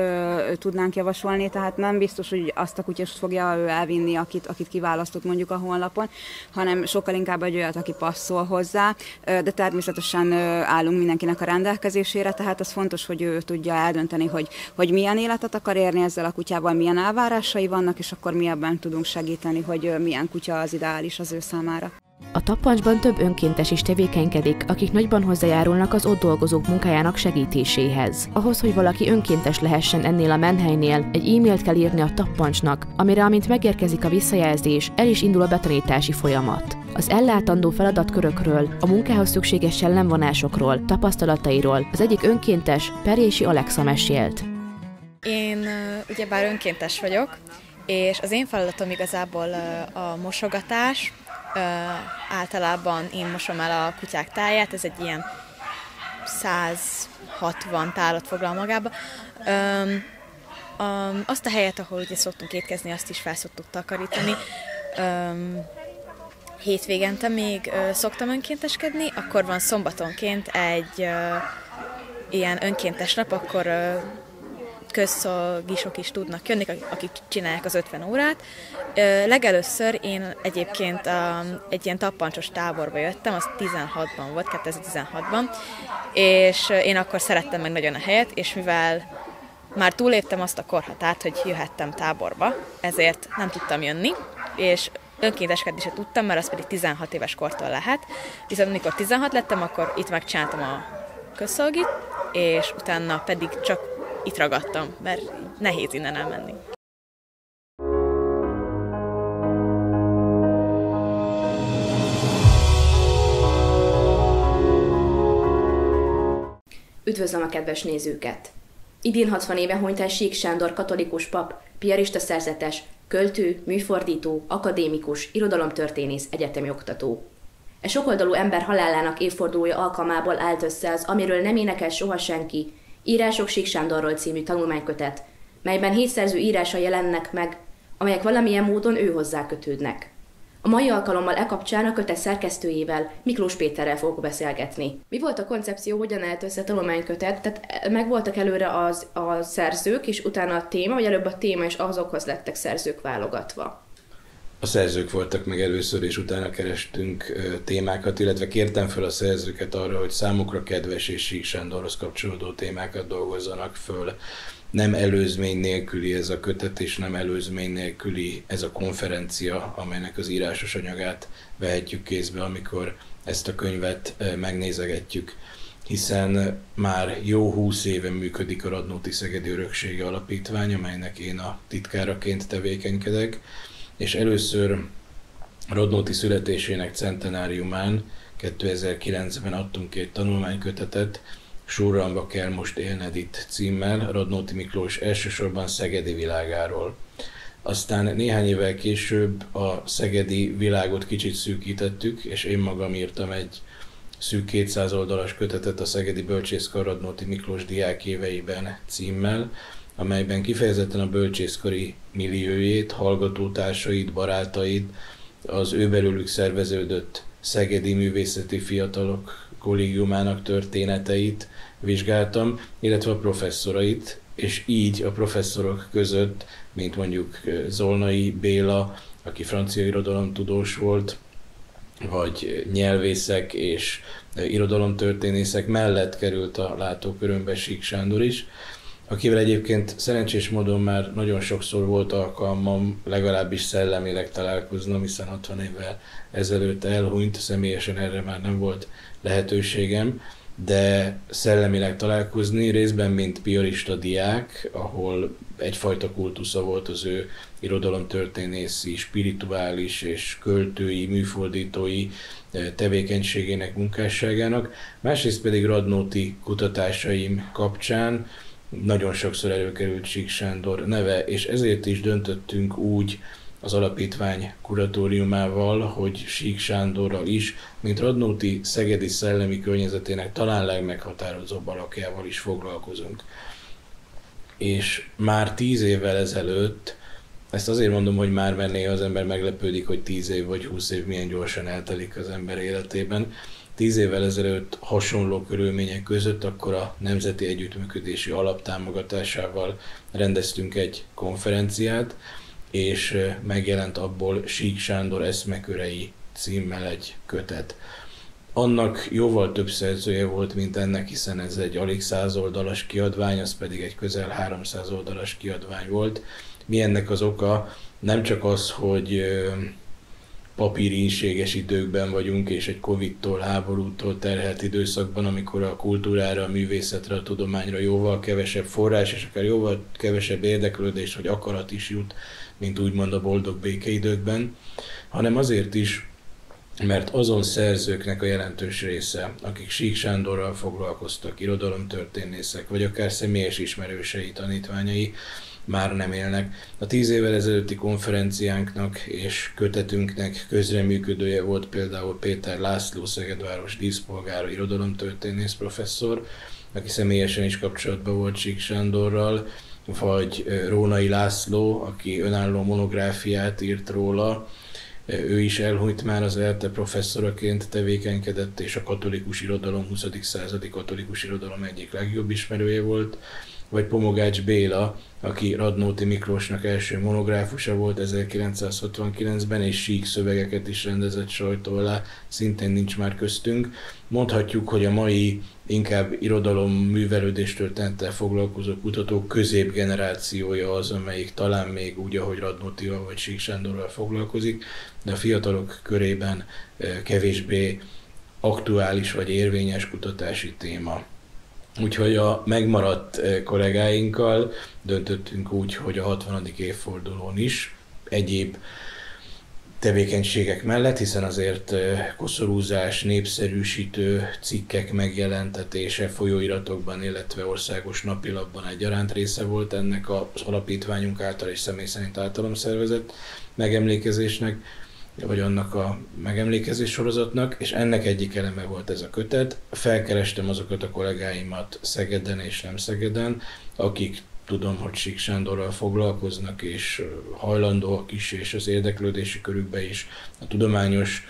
tudnánk javasolni, tehát nem biztos, hogy azt a kutyust fogja ő elvinni, akit, akit kiválasztott mondjuk a honlapon, hanem sokkal inkább egy olyat, aki passzol hozzá, de természetesen állunk mindenkinek a rendelkezésére, tehát az fontos, hogy ő tudja eldönteni, hogy, hogy milyen életet akar érni ezzel a kutyával, milyen elvárásai vannak, és akkor mi ebben tudunk segíteni, hogy milyen kutya az ideális az ő számára. A tappancsban több önkéntes is tevékenykedik, akik nagyban hozzájárulnak az ott dolgozók munkájának segítéséhez. Ahhoz, hogy valaki önkéntes lehessen ennél a menhelynél, egy e-mailt kell írni a tappancsnak, amire amint megérkezik a visszajelzés, el is indul a betanítási folyamat. Az ellátandó feladatkörökről, a munkához szükséges jellemvonásokról, tapasztalatairól az egyik önkéntes Perési Alexa mesélt. Én ugyebár önkéntes vagyok, és az én feladatom igazából a mosogatás, általában én mosom el a kutyák táját, ez egy ilyen 160 tálat foglal magába. azt a helyet, ahol ugye szoktunk étkezni, azt is felszoktuk takarítani. Hétvégente még szoktam önkénteskedni, akkor van szombatonként egy ilyen önkéntes nap, akkor közszolgisok is tudnak jönni, akik csinálják az 50 órát. Legelőször én egyébként egy ilyen tappancsos táborba jöttem, az 16-ban volt, 2016-ban, és én akkor szerettem meg nagyon a helyet, és mivel már túléptem azt a korhatárt, hogy jöhettem táborba, ezért nem tudtam jönni, és önkénteskedni se tudtam, mert az pedig 16 éves kortól lehet. Viszont amikor 16 lettem, akkor itt megcsináltam a közszolgit, és utána pedig csak itt ragadtam, mert nehéz innen elmenni. Üdvözlöm a kedves nézőket! Idén 60 éve hunyt el Sík Sándor katolikus pap, piarista szerzetes, költő, műfordító, akadémikus, irodalomtörténész, egyetemi oktató. E sokoldalú ember halálának évfordulója alkalmából állt össze az, amiről nem énekel soha senki, Írások Sík Sándorról című tanulmánykötet, melyben hét szerző írása jelennek meg, amelyek valamilyen módon ő hozzá kötődnek. A mai alkalommal e kapcsán a kötet szerkesztőjével, Miklós Péterrel fogok beszélgetni. Mi volt a koncepció, hogyan állt össze a tanulmánykötet? Tehát meg voltak előre az, a szerzők, és utána a téma, vagy előbb a téma és azokhoz lettek szerzők válogatva? a szerzők voltak meg először, és utána kerestünk témákat, illetve kértem fel a szerzőket arra, hogy számukra kedves és Sík Sándorhoz kapcsolódó témákat dolgozzanak föl. Nem előzmény nélküli ez a kötet, és nem előzmény nélküli ez a konferencia, amelynek az írásos anyagát vehetjük kézbe, amikor ezt a könyvet megnézegetjük. Hiszen már jó húsz éve működik a Radnóti Szegedi Öröksége Alapítvány, amelynek én a titkáraként tevékenykedek, és először Rodnóti születésének centenáriumán 2009-ben adtunk egy tanulmánykötetet, Surramba kell most élned itt címmel, Radnóti Miklós elsősorban Szegedi világáról. Aztán néhány évvel később a szegedi világot kicsit szűkítettük, és én magam írtam egy szűk 200 oldalas kötetet a Szegedi Bölcsészkar Radnóti Miklós diák éveiben címmel, amelyben kifejezetten a bölcsészkari milliójét, hallgatótársait, barátait, az ő belőlük szerveződött Szegedi Művészeti Fiatalok kollégiumának történeteit vizsgáltam, illetve a professzorait, és így a professzorok között, mint mondjuk Zolnai Béla, aki francia irodalomtudós volt, vagy nyelvészek és irodalomtörténészek mellett került a látókörömbe Sík Sándor is, akivel egyébként szerencsés módon már nagyon sokszor volt alkalmam legalábbis szellemileg találkoznom, hiszen 60 évvel ezelőtt elhunyt, személyesen erre már nem volt lehetőségem, de szellemileg találkozni, részben mint piarista diák, ahol egyfajta kultusza volt az ő irodalomtörténészi, spirituális és költői, műfordítói eh, tevékenységének, munkásságának, másrészt pedig Radnóti kutatásaim kapcsán nagyon sokszor előkerült Sík Sándor neve, és ezért is döntöttünk úgy az alapítvány kuratóriumával, hogy Sík Sándorral is, mint Radnóti Szegedi szellemi környezetének talán legmeghatározóbb alakjával is foglalkozunk. És már tíz évvel ezelőtt, ezt azért mondom, hogy már mert néha az ember meglepődik, hogy tíz év vagy húsz év milyen gyorsan eltelik az ember életében, tíz évvel ezelőtt hasonló körülmények között, akkor a Nemzeti Együttműködési Alaptámogatásával rendeztünk egy konferenciát, és megjelent abból Sík Sándor eszmekörei címmel egy kötet. Annak jóval több szerzője volt, mint ennek, hiszen ez egy alig száz oldalas kiadvány, az pedig egy közel 300 oldalas kiadvány volt. Mi ennek az oka? Nem csak az, hogy papírínséges időkben vagyunk, és egy Covid-tól, háborútól terhelt időszakban, amikor a kultúrára, a művészetre, a tudományra jóval kevesebb forrás, és akár jóval kevesebb érdeklődés vagy akarat is jut, mint úgymond a boldog békeidőkben, hanem azért is, mert azon szerzőknek a jelentős része, akik Sík Sándorral foglalkoztak, irodalomtörténészek, vagy akár személyes ismerősei, tanítványai, már nem élnek. A tíz évvel ezelőtti konferenciánknak és kötetünknek közreműködője volt például Péter László, Szegedváros díszpolgára, irodalomtörténész professzor, aki személyesen is kapcsolatban volt Sík Sándorral, vagy Rónai László, aki önálló monográfiát írt róla, ő is elhunyt már az ELTE professzoraként tevékenykedett, és a katolikus irodalom, 20. századi katolikus irodalom egyik legjobb ismerője volt vagy Pomogács Béla, aki Radnóti Miklósnak első monográfusa volt 1969-ben, és sík szövegeket is rendezett sajtó alá, szintén nincs már köztünk. Mondhatjuk, hogy a mai inkább irodalom művelődés történettel foglalkozó kutatók középgenerációja az, amelyik talán még úgy, ahogy Radnótival vagy Sík Sándorral foglalkozik, de a fiatalok körében eh, kevésbé aktuális vagy érvényes kutatási téma. Úgyhogy a megmaradt eh, kollégáinkkal döntöttünk úgy, hogy a 60. évfordulón is egyéb tevékenységek mellett, hiszen azért eh, koszorúzás, népszerűsítő cikkek megjelentetése folyóiratokban, illetve országos napilapban egyaránt része volt ennek az alapítványunk által és személy szerint általam szervezett megemlékezésnek vagy annak a megemlékezés sorozatnak, és ennek egyik eleme volt ez a kötet. Felkerestem azokat a kollégáimat Szegeden és nem Szegeden, akik tudom, hogy Sík Sándorral foglalkoznak, és hajlandóak is, és az érdeklődési körükbe is, a tudományos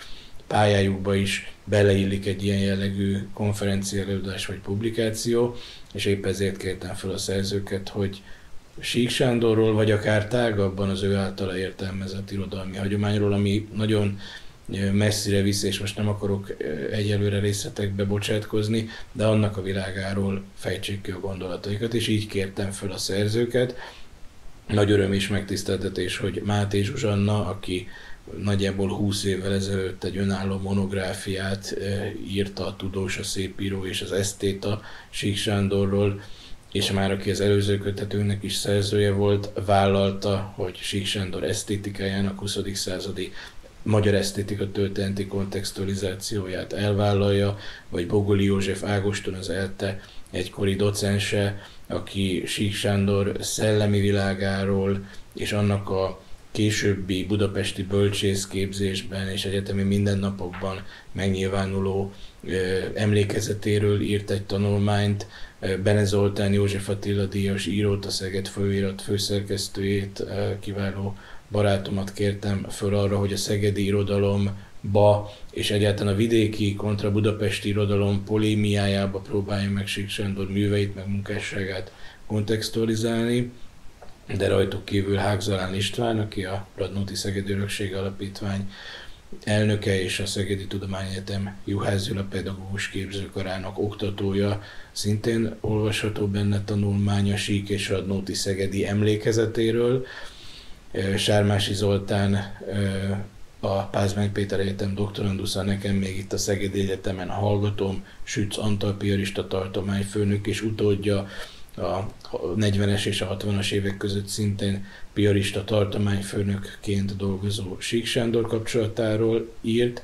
pályájukba is beleillik egy ilyen jellegű konferencia előadás vagy publikáció, és épp ezért kértem fel a szerzőket, hogy Sík Sándorról, vagy akár tágabban az ő általa értelmezett irodalmi hagyományról, ami nagyon messzire visz, és most nem akarok egyelőre részletekbe bocsátkozni, de annak a világáról fejtsék ki a gondolataikat, és így kértem fel a szerzőket. Nagy öröm és megtiszteltetés, hogy Máté Zsuzsanna, aki nagyjából 20 évvel ezelőtt egy önálló monográfiát írta a tudós, a szépíró és az esztéta Sík Sándorról, és már aki az előző kötetőnek is szerzője volt, vállalta, hogy Sík Sándor esztétikájának 20. századi magyar esztétika történeti kontextualizációját elvállalja, vagy Bogoli József Ágoston az ELTE egykori docense, aki Sík Sándor szellemi világáról és annak a későbbi budapesti bölcsészképzésben és egyetemi mindennapokban megnyilvánuló emlékezetéről írt egy tanulmányt, Bene Zoltán József Attila díjas írót, a Szeged folyóirat főszerkesztőjét, kiváló barátomat kértem föl arra, hogy a szegedi irodalomba és egyáltalán a vidéki kontra budapesti irodalom polémiájába próbálja meg Sík Sándor műveit, meg munkásságát kontextualizálni, de rajtuk kívül Hágzalán István, aki a Radnóti Szegedi Örökség Alapítvány elnöke és a Szegedi Tudományegyetem Juhász Gyula pedagógus képzőkarának oktatója, szintén olvasható benne tanulmánya Sík és Radnóti Szegedi emlékezetéről. Sármási Zoltán a Pázmány Péter Egyetem doktorandusza, nekem még itt a Szegedi Egyetemen hallgatom, Sütz Antal piarista tartományfőnök és utódja a 40-es és a 60-as évek között szintén piarista tartományfőnökként dolgozó Sík Sándor kapcsolatáról írt,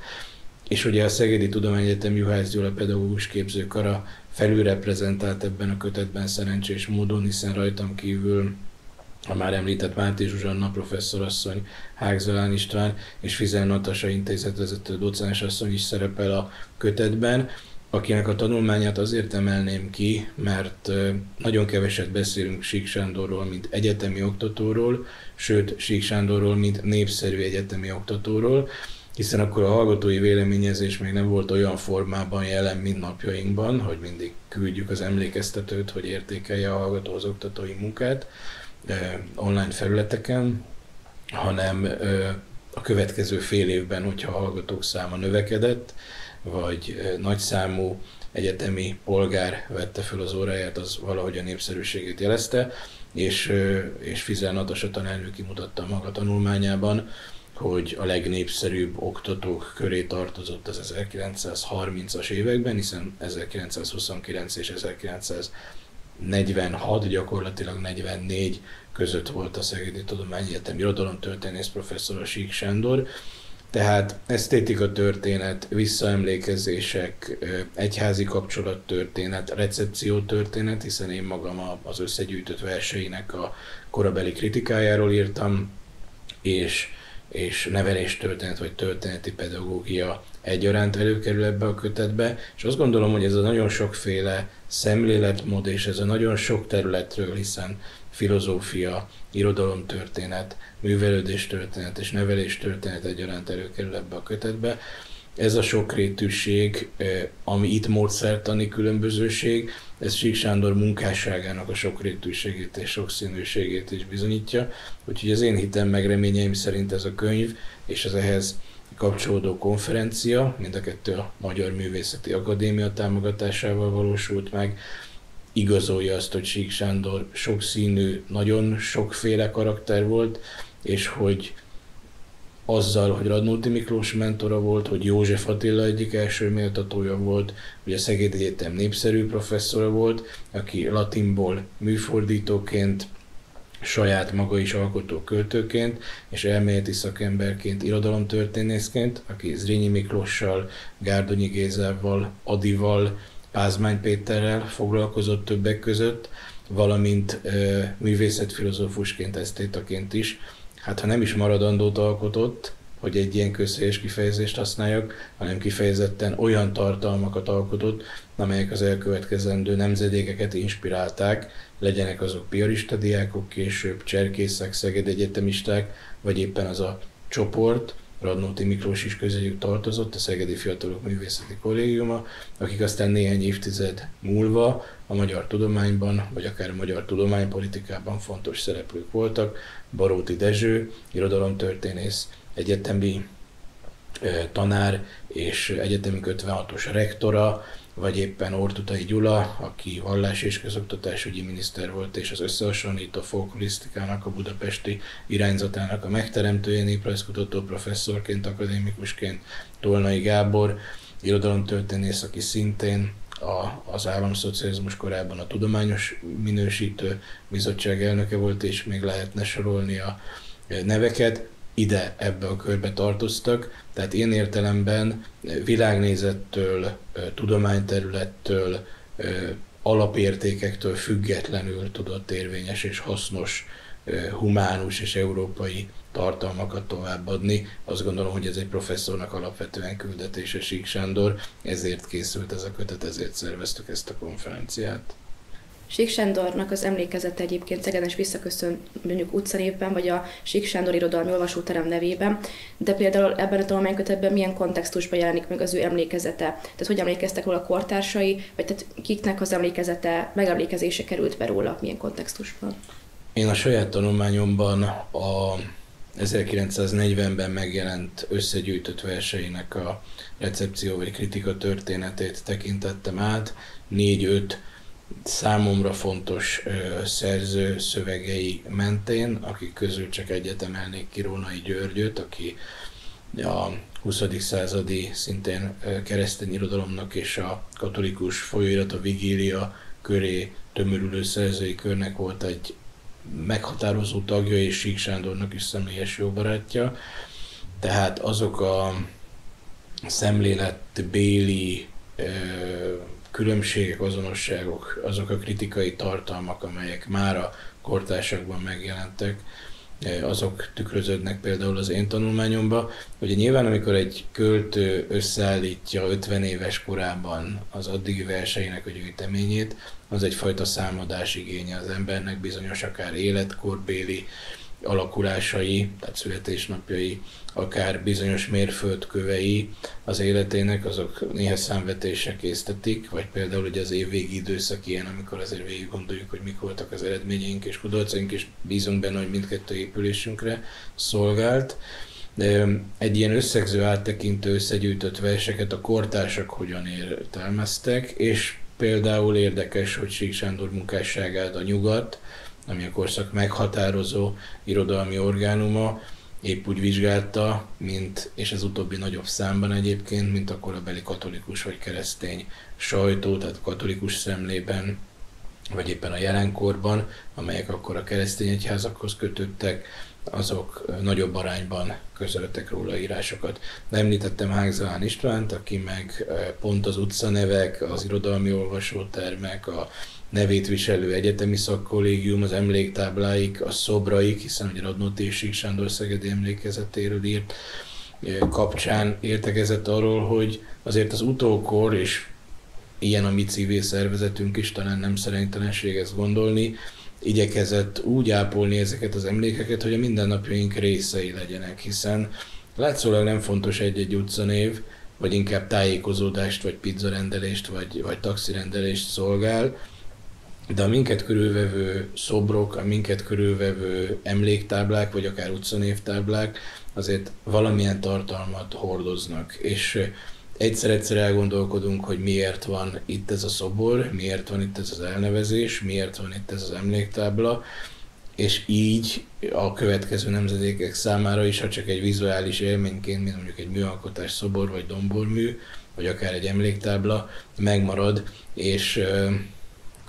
és ugye a Szegedi Tudományegyetem Juhász Gyula pedagógus képzőkara felülreprezentált ebben a kötetben szerencsés módon, hiszen rajtam kívül a már említett Máté Zsuzsanna professzorasszony, Hágzalán István és Fizel Natasa intézetvezető docens asszony is szerepel a kötetben, akinek a tanulmányát azért emelném ki, mert nagyon keveset beszélünk Sík Sándorról, mint egyetemi oktatóról, sőt Sík Sándorról, mint népszerű egyetemi oktatóról, hiszen akkor a hallgatói véleményezés még nem volt olyan formában jelen, mint napjainkban, hogy mindig küldjük az emlékeztetőt, hogy értékelje a hallgató az oktatói munkát online felületeken, hanem a következő fél évben, hogyha a hallgatók száma növekedett, vagy nagyszámú egyetemi polgár vette fel az óráját, az valahogy a népszerűségét jelezte, és, és Fizel Natasza tanárnő kimutatta maga tanulmányában, hogy a legnépszerűbb oktatók köré tartozott az 1930-as években, hiszen 1929 és 1946, gyakorlatilag 44 között volt a Szegedi Tudományegyetem irodalomtörténész professzor a Sík Sándor, tehát esztétika történet, visszaemlékezések, egyházi kapcsolattörténet, recepció történet, hiszen én magam az összegyűjtött verseinek a korabeli kritikájáról írtam, és, és neveléstörténet vagy történeti pedagógia egyaránt előkerül ebbe a kötetbe, és azt gondolom, hogy ez a nagyon sokféle szemléletmód, és ez a nagyon sok területről, hiszen filozófia, irodalomtörténet, művelődéstörténet és neveléstörténet egyaránt előkerül ebbe a kötetbe. Ez a sokrétűség, ami itt módszertani különbözőség, ez Sík Sándor munkásságának a sokrétűségét és sokszínűségét is bizonyítja. Úgyhogy az én hitem meg reményeim szerint ez a könyv és az ehhez kapcsolódó konferencia, mind a kettő a Magyar Művészeti Akadémia támogatásával valósult meg, igazolja azt, hogy Sík Sándor sokszínű, nagyon sokféle karakter volt, és hogy azzal, hogy Radnóti Miklós mentora volt, hogy József Attila egyik első méltatója volt, hogy a Szeged Egyetem népszerű professzora volt, aki latinból műfordítóként, saját maga is alkotó költőként, és elméleti szakemberként, irodalomtörténészként, aki Zrínyi Miklóssal, Gárdonyi Gézával, Adival, Pázmány Péterrel foglalkozott többek között, valamint művészetfilozófusként, esztétaként is. Hát ha nem is maradandót alkotott, hogy egy ilyen közhelyes kifejezést használjak, hanem kifejezetten olyan tartalmakat alkotott, amelyek az elkövetkezendő nemzedékeket inspirálták, legyenek azok piarista diákok, később cserkészek, szeged egyetemisták, vagy éppen az a csoport, Radnóti Miklós is közéjük tartozott, a Szegedi Fiatalok Művészeti Kollégiuma, akik aztán néhány évtized múlva a magyar tudományban, vagy akár a magyar tudománypolitikában fontos szereplők voltak. Baróti Dezső, irodalomtörténész, egyetemi tanár és egyetemi 56-os rektora, vagy éppen Ortutai Gyula, aki vallás és közoktatásügyi miniszter volt, és az összehasonlító folklisztikának, a budapesti irányzatának a megteremtője, néprajzkutató professzorként, akadémikusként, Tolnai Gábor, irodalomtörténész, aki szintén a, az államszocializmus korában a tudományos minősítő bizottság elnöke volt, és még lehetne sorolni a neveket ide ebbe a körbe tartoztak, tehát én értelemben világnézettől, tudományterülettől, alapértékektől függetlenül tudott érvényes és hasznos, humánus és európai tartalmakat továbbadni. Azt gondolom, hogy ez egy professzornak alapvetően küldetése Sík Sándor, ezért készült ez a kötet, ezért szerveztük ezt a konferenciát. Sík Sándornak az emlékezete egyébként Szegeden is visszaköszön mondjuk utcanévben, vagy a Sík Sándor Irodalmi Olvasóterem nevében, de például ebben a tanulmánykötetben milyen kontextusban jelenik meg az ő emlékezete? Tehát hogy emlékeztek róla a kortársai, vagy tehát kiknek az emlékezete, megemlékezése került be róla, milyen kontextusban? Én a saját tanulmányomban a 1940-ben megjelent összegyűjtött verseinek a recepció vagy kritika történetét tekintettem át. Négy-öt számomra fontos ö, szerző szövegei mentén, akik közül csak egyet emelnék ki Györgyöt, aki a 20. századi szintén keresztény irodalomnak és a katolikus folyóirat, a Vigília köré tömörülő szerzői körnek volt egy meghatározó tagja, és Sík Sándornak is személyes jó barátja. Tehát azok a szemléletbéli különbségek, azonosságok, azok a kritikai tartalmak, amelyek már a kortársakban megjelentek, azok tükröződnek például az én tanulmányomba. Ugye nyilván, amikor egy költő összeállítja 50 éves korában az addigi verseinek a gyűjteményét, az egyfajta számadás igénye az embernek, bizonyos akár életkorbéli alakulásai, tehát születésnapjai, akár bizonyos mérföldkövei az életének, azok néha számvetésre késztetik, vagy például ugye az évvégi időszak ilyen, amikor azért végig gondoljuk, hogy mik voltak az eredményeink és kudarcaink, és bízunk benne, hogy mindkettő épülésünkre szolgált. De egy ilyen összegző áttekintő összegyűjtött verseket a kortársak hogyan értelmeztek, és például érdekes, hogy Sík Sándor munkásságát a nyugat, ami a korszak meghatározó irodalmi orgánuma, épp úgy vizsgálta, mint, és ez utóbbi nagyobb számban egyébként, mint a korabeli katolikus vagy keresztény sajtó, tehát katolikus szemlében, vagy éppen a jelenkorban, amelyek akkor a keresztény egyházakhoz kötöttek, azok nagyobb arányban közöltek róla írásokat. De említettem Hágzalán Istvánt, aki meg pont az utcanevek, az irodalmi olvasótermek, a nevét viselő egyetemi szakkollégium, az emléktábláik, a szobraik, hiszen ugye Radnóti és Sándor Szegedi emlékezetéről írt, kapcsán értekezett arról, hogy azért az utókor, és ilyen a mi civil szervezetünk is, talán nem szerénytelenség ezt gondolni, igyekezett úgy ápolni ezeket az emlékeket, hogy a mindennapjaink részei legyenek, hiszen látszólag nem fontos egy-egy utcanév, vagy inkább tájékozódást, vagy pizzarendelést, vagy, vagy taxirendelést szolgál, de a minket körülvevő szobrok, a minket körülvevő emléktáblák, vagy akár utcanévtáblák azért valamilyen tartalmat hordoznak. És egyszer-egyszer elgondolkodunk, hogy miért van itt ez a szobor, miért van itt ez az elnevezés, miért van itt ez az emléktábla, és így a következő nemzedékek számára is, ha csak egy vizuális élményként, mint mondjuk egy műalkotás szobor, vagy dombormű, vagy akár egy emléktábla megmarad, és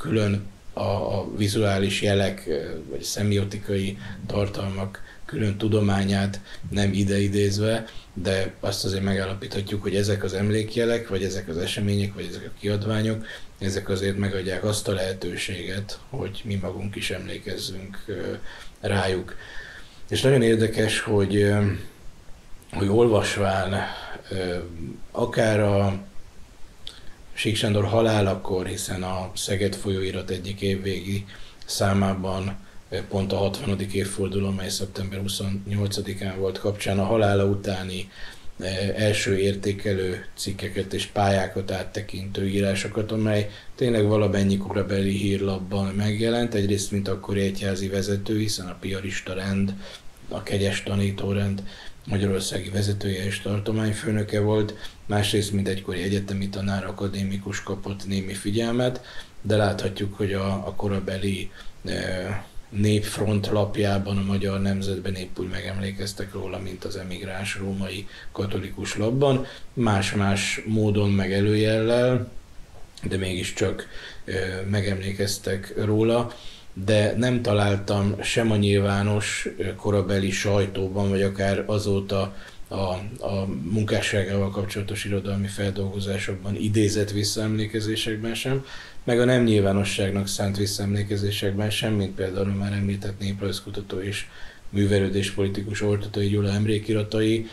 külön a, a vizuális jelek, vagy szemiotikai tartalmak külön tudományát nem ideidézve, de azt azért megállapíthatjuk, hogy ezek az emlékjelek, vagy ezek az események, vagy ezek a kiadványok, ezek azért megadják azt a lehetőséget, hogy mi magunk is emlékezzünk rájuk. És nagyon érdekes, hogy, hogy olvasván akár a Sík Sándor halálakor, hiszen a Szeged folyóirat egyik évvégi számában pont a 60. évforduló, mely szeptember 28-án volt kapcsán a halála utáni első értékelő cikkeket és pályákat áttekintő írásokat, amely tényleg valamennyi korabeli hírlapban megjelent, egyrészt mint akkori egyházi vezető, hiszen a piarista rend, a kegyes tanítórend magyarországi vezetője és tartományfőnöke volt, másrészt mint egykori egyetemi tanár, akadémikus kapott némi figyelmet, de láthatjuk, hogy a, a korabeli e, népfront lapjában, a Magyar Nemzetben épp úgy megemlékeztek róla, mint az emigráns római katolikus lapban, más-más módon meg előjellel, de mégiscsak e, megemlékeztek róla de nem találtam sem a nyilvános korabeli sajtóban, vagy akár azóta a, a munkásságával kapcsolatos irodalmi feldolgozásokban idézett visszaemlékezésekben sem, meg a nem nyilvánosságnak szánt visszaemlékezésekben sem, mint például a már említett néprajzkutató és művelődés politikus Ortatai Gyula emlékiratai,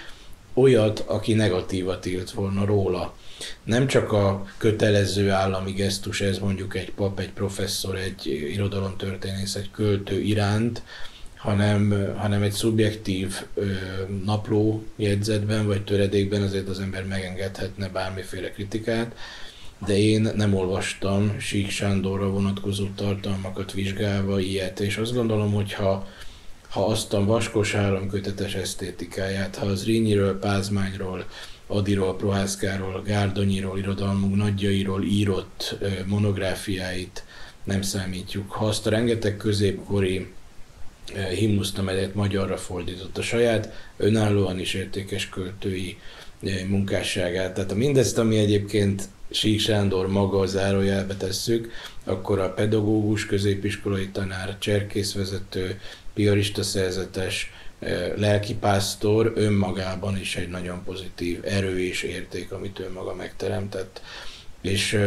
olyat, aki negatívat írt volna róla nem csak a kötelező állami gesztus, ez mondjuk egy pap, egy professzor, egy irodalomtörténész, egy költő iránt, hanem, hanem egy szubjektív ö, napló jegyzetben vagy töredékben azért az ember megengedhetne bármiféle kritikát, de én nem olvastam Sík Sándorra vonatkozó tartalmakat vizsgálva ilyet, és azt gondolom, hogy ha, ha azt a vaskos háromkötetes esztétikáját, ha az Rínyiről, Pázmányról, Adiról, Prohászkáról, Gárdonyiról, irodalmunk nagyjairól írott monográfiáit nem számítjuk. Ha azt a rengeteg középkori himnuszt, amelyet magyarra fordított a saját önállóan is értékes költői munkásságát. Tehát mindezt, ami egyébként Sík Sándor maga zárójelbe tesszük, akkor a pedagógus, középiskolai tanár, cserkészvezető, piarista szerzetes, lelkipásztor önmagában is egy nagyon pozitív erő és érték, amit ő maga megteremtett. És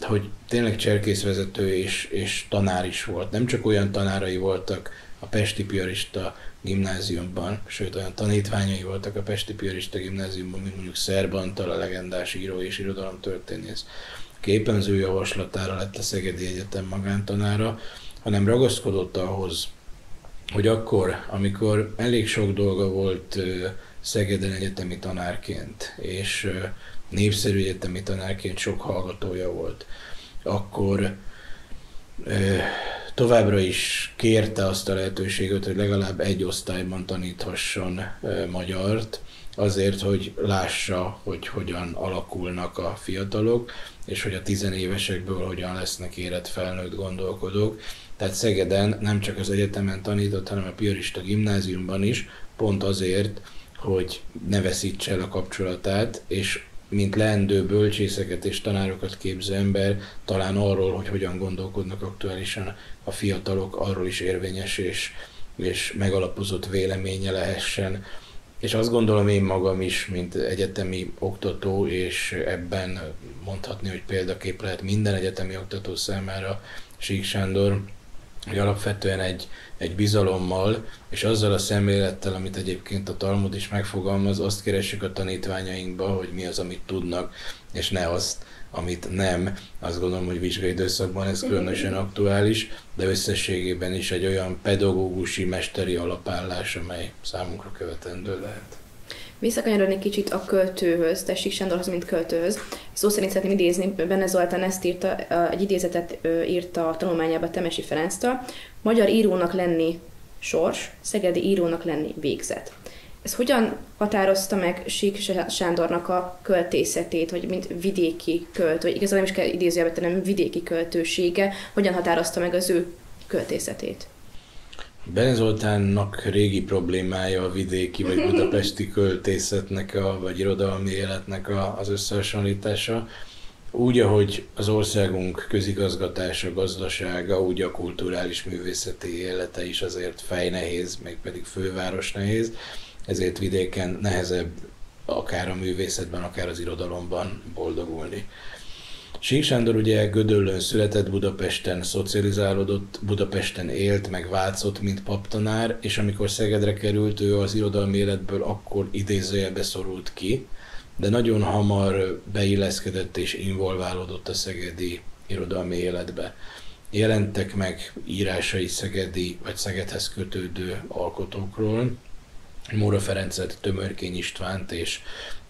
hogy tényleg cserkészvezető és, és tanár is volt. Nem csak olyan tanárai voltak a Pesti Piarista gimnáziumban, sőt olyan tanítványai voltak a Pesti Piarista gimnáziumban, mint mondjuk Szerbantal, a legendás író és irodalomtörténész. Képenző javaslatára lett a Szegedi Egyetem magántanára, hanem ragaszkodott ahhoz, hogy akkor, amikor elég sok dolga volt Szegeden egyetemi tanárként, és népszerű egyetemi tanárként sok hallgatója volt, akkor továbbra is kérte azt a lehetőséget, hogy legalább egy osztályban taníthasson magyart, azért, hogy lássa, hogy hogyan alakulnak a fiatalok, és hogy a tizenévesekből hogyan lesznek érett felnőtt gondolkodók. Tehát Szegeden nem csak az egyetemen tanított, hanem a Piarista gimnáziumban is, pont azért, hogy ne veszítse el a kapcsolatát, és mint leendő bölcsészeket és tanárokat képző ember, talán arról, hogy hogyan gondolkodnak aktuálisan a fiatalok, arról is érvényes és, és megalapozott véleménye lehessen. És azt gondolom én magam is, mint egyetemi oktató, és ebben mondhatni, hogy példakép lehet minden egyetemi oktató számára, Sík Sándor, hogy alapvetően egy, egy bizalommal, és azzal a szemlélettel, amit egyébként a Talmud is megfogalmaz, azt keressük a tanítványainkba, hogy mi az, amit tudnak, és ne azt, amit nem. Azt gondolom, hogy vizsgai időszakban ez különösen aktuális, de összességében is egy olyan pedagógusi, mesteri alapállás, amely számunkra követendő lehet. Visszakanyarodni kicsit a költőhöz, Tessék Sándorhoz, mint költőhöz. Szó szerint szeretném idézni, Benne Zoltán ezt írta, egy idézetet írta a tanulmányába Temesi Ferenctől. Magyar írónak lenni sors, szegedi írónak lenni végzet. Ez hogyan határozta meg Sík Sándornak a költészetét, vagy mint vidéki költő, vagy igazából nem is kell idézőjelbe tennem, vidéki költősége, hogyan határozta meg az ő költészetét? Ben Zoltánnak régi problémája a vidéki vagy budapesti költészetnek, a, vagy irodalmi életnek a, az összehasonlítása. Úgy, ahogy az országunk közigazgatása, gazdasága, úgy a kulturális művészeti élete is azért fejnehéz, meg pedig főváros nehéz, ezért vidéken nehezebb akár a művészetben, akár az irodalomban boldogulni. Sík Sándor ugye Gödöllön született, Budapesten szocializálódott, Budapesten élt, meg váltszott, mint paptanár, és amikor Szegedre került, ő az irodalmi életből akkor idézőjelbe szorult ki, de nagyon hamar beilleszkedett és involválódott a szegedi irodalmi életbe. Jelentek meg írásai szegedi vagy Szegedhez kötődő alkotókról, Móra Ferencet, Tömörkény Istvánt és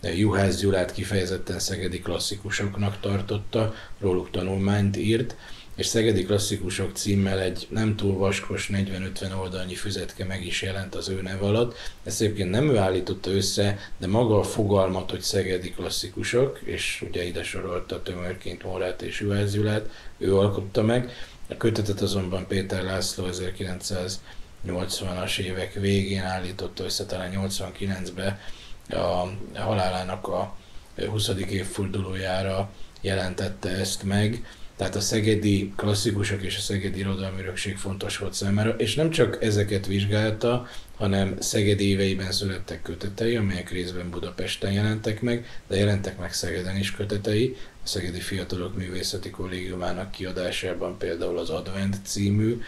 Juhász Gyulát kifejezetten szegedi klasszikusoknak tartotta, róluk tanulmányt írt, és Szegedi Klasszikusok címmel egy nem túl vaskos 40-50 oldalnyi füzetke meg is jelent az ő nev alatt. Ezt egyébként nem ő állította össze, de maga a fogalmat, hogy Szegedi Klasszikusok, és ugye ide sorolta tömörként Mórát és Juhász ő alkotta meg. A kötetet azonban Péter László 1980-as évek végén állította össze, talán 89-ben a halálának a 20. évfordulójára jelentette ezt meg. Tehát a szegedi klasszikusok és a szegedi irodalmi örökség fontos volt számára, és nem csak ezeket vizsgálta, hanem Szegedi éveiben születtek kötetei, amelyek részben Budapesten jelentek meg, de jelentek meg Szegeden is kötetei. A Szegedi Fiatalok Művészeti Kollégiumának kiadásában például az Advent című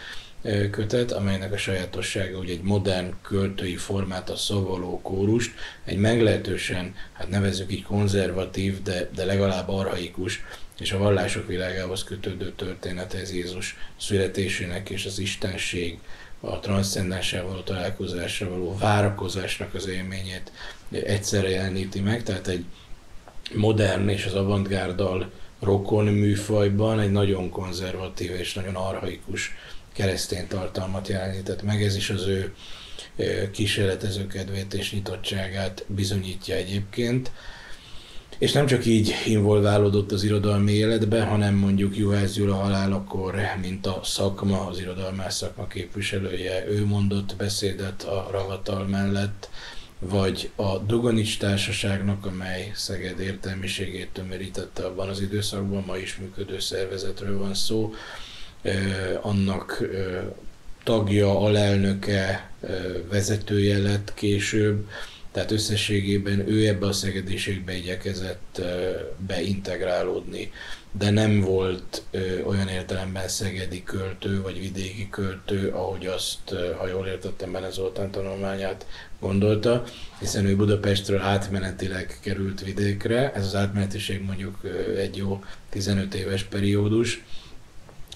kötet, amelynek a sajátossága hogy egy modern költői formát, a szavaló kórust, egy meglehetősen, hát nevezzük így konzervatív, de, de legalább arhaikus és a vallások világához kötődő történethez Jézus születésének és az Istenség, a transzcendenssel való találkozásra való várakozásnak az élményét egyszerre jeleníti meg, tehát egy modern és az avantgárdal rokon műfajban egy nagyon konzervatív és nagyon arhaikus keresztény tartalmat jelenített meg. Ez is az ő kísérletező kedvét és nyitottságát bizonyítja egyébként. És nem csak így involválódott az irodalmi életbe, hanem mondjuk Juhász Gyula halálakor, mint a szakma, az irodalmás szakma képviselője, ő mondott beszédet a ravatal mellett, vagy a Dogonics Társaságnak, amely Szeged értelmiségét tömörítette abban az időszakban, ma is működő szervezetről van szó, annak tagja, alelnöke, vezetője lett később, tehát összességében ő ebbe a szegediségbe igyekezett beintegrálódni, de nem volt olyan értelemben szegedi költő vagy vidéki költő, ahogy azt, ha jól értettem benne Zoltán tanulmányát, gondolta, hiszen ő Budapestről átmenetileg került vidékre, ez az átmenetiség mondjuk egy jó 15 éves periódus,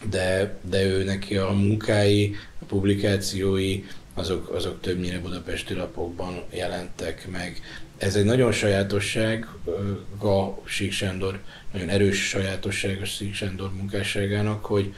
de, de ő neki a munkái, a publikációi, azok, azok többnyire budapesti lapokban jelentek meg. Ez egy nagyon sajátosság a Sándor, nagyon erős sajátosság a Sándor munkásságának, hogy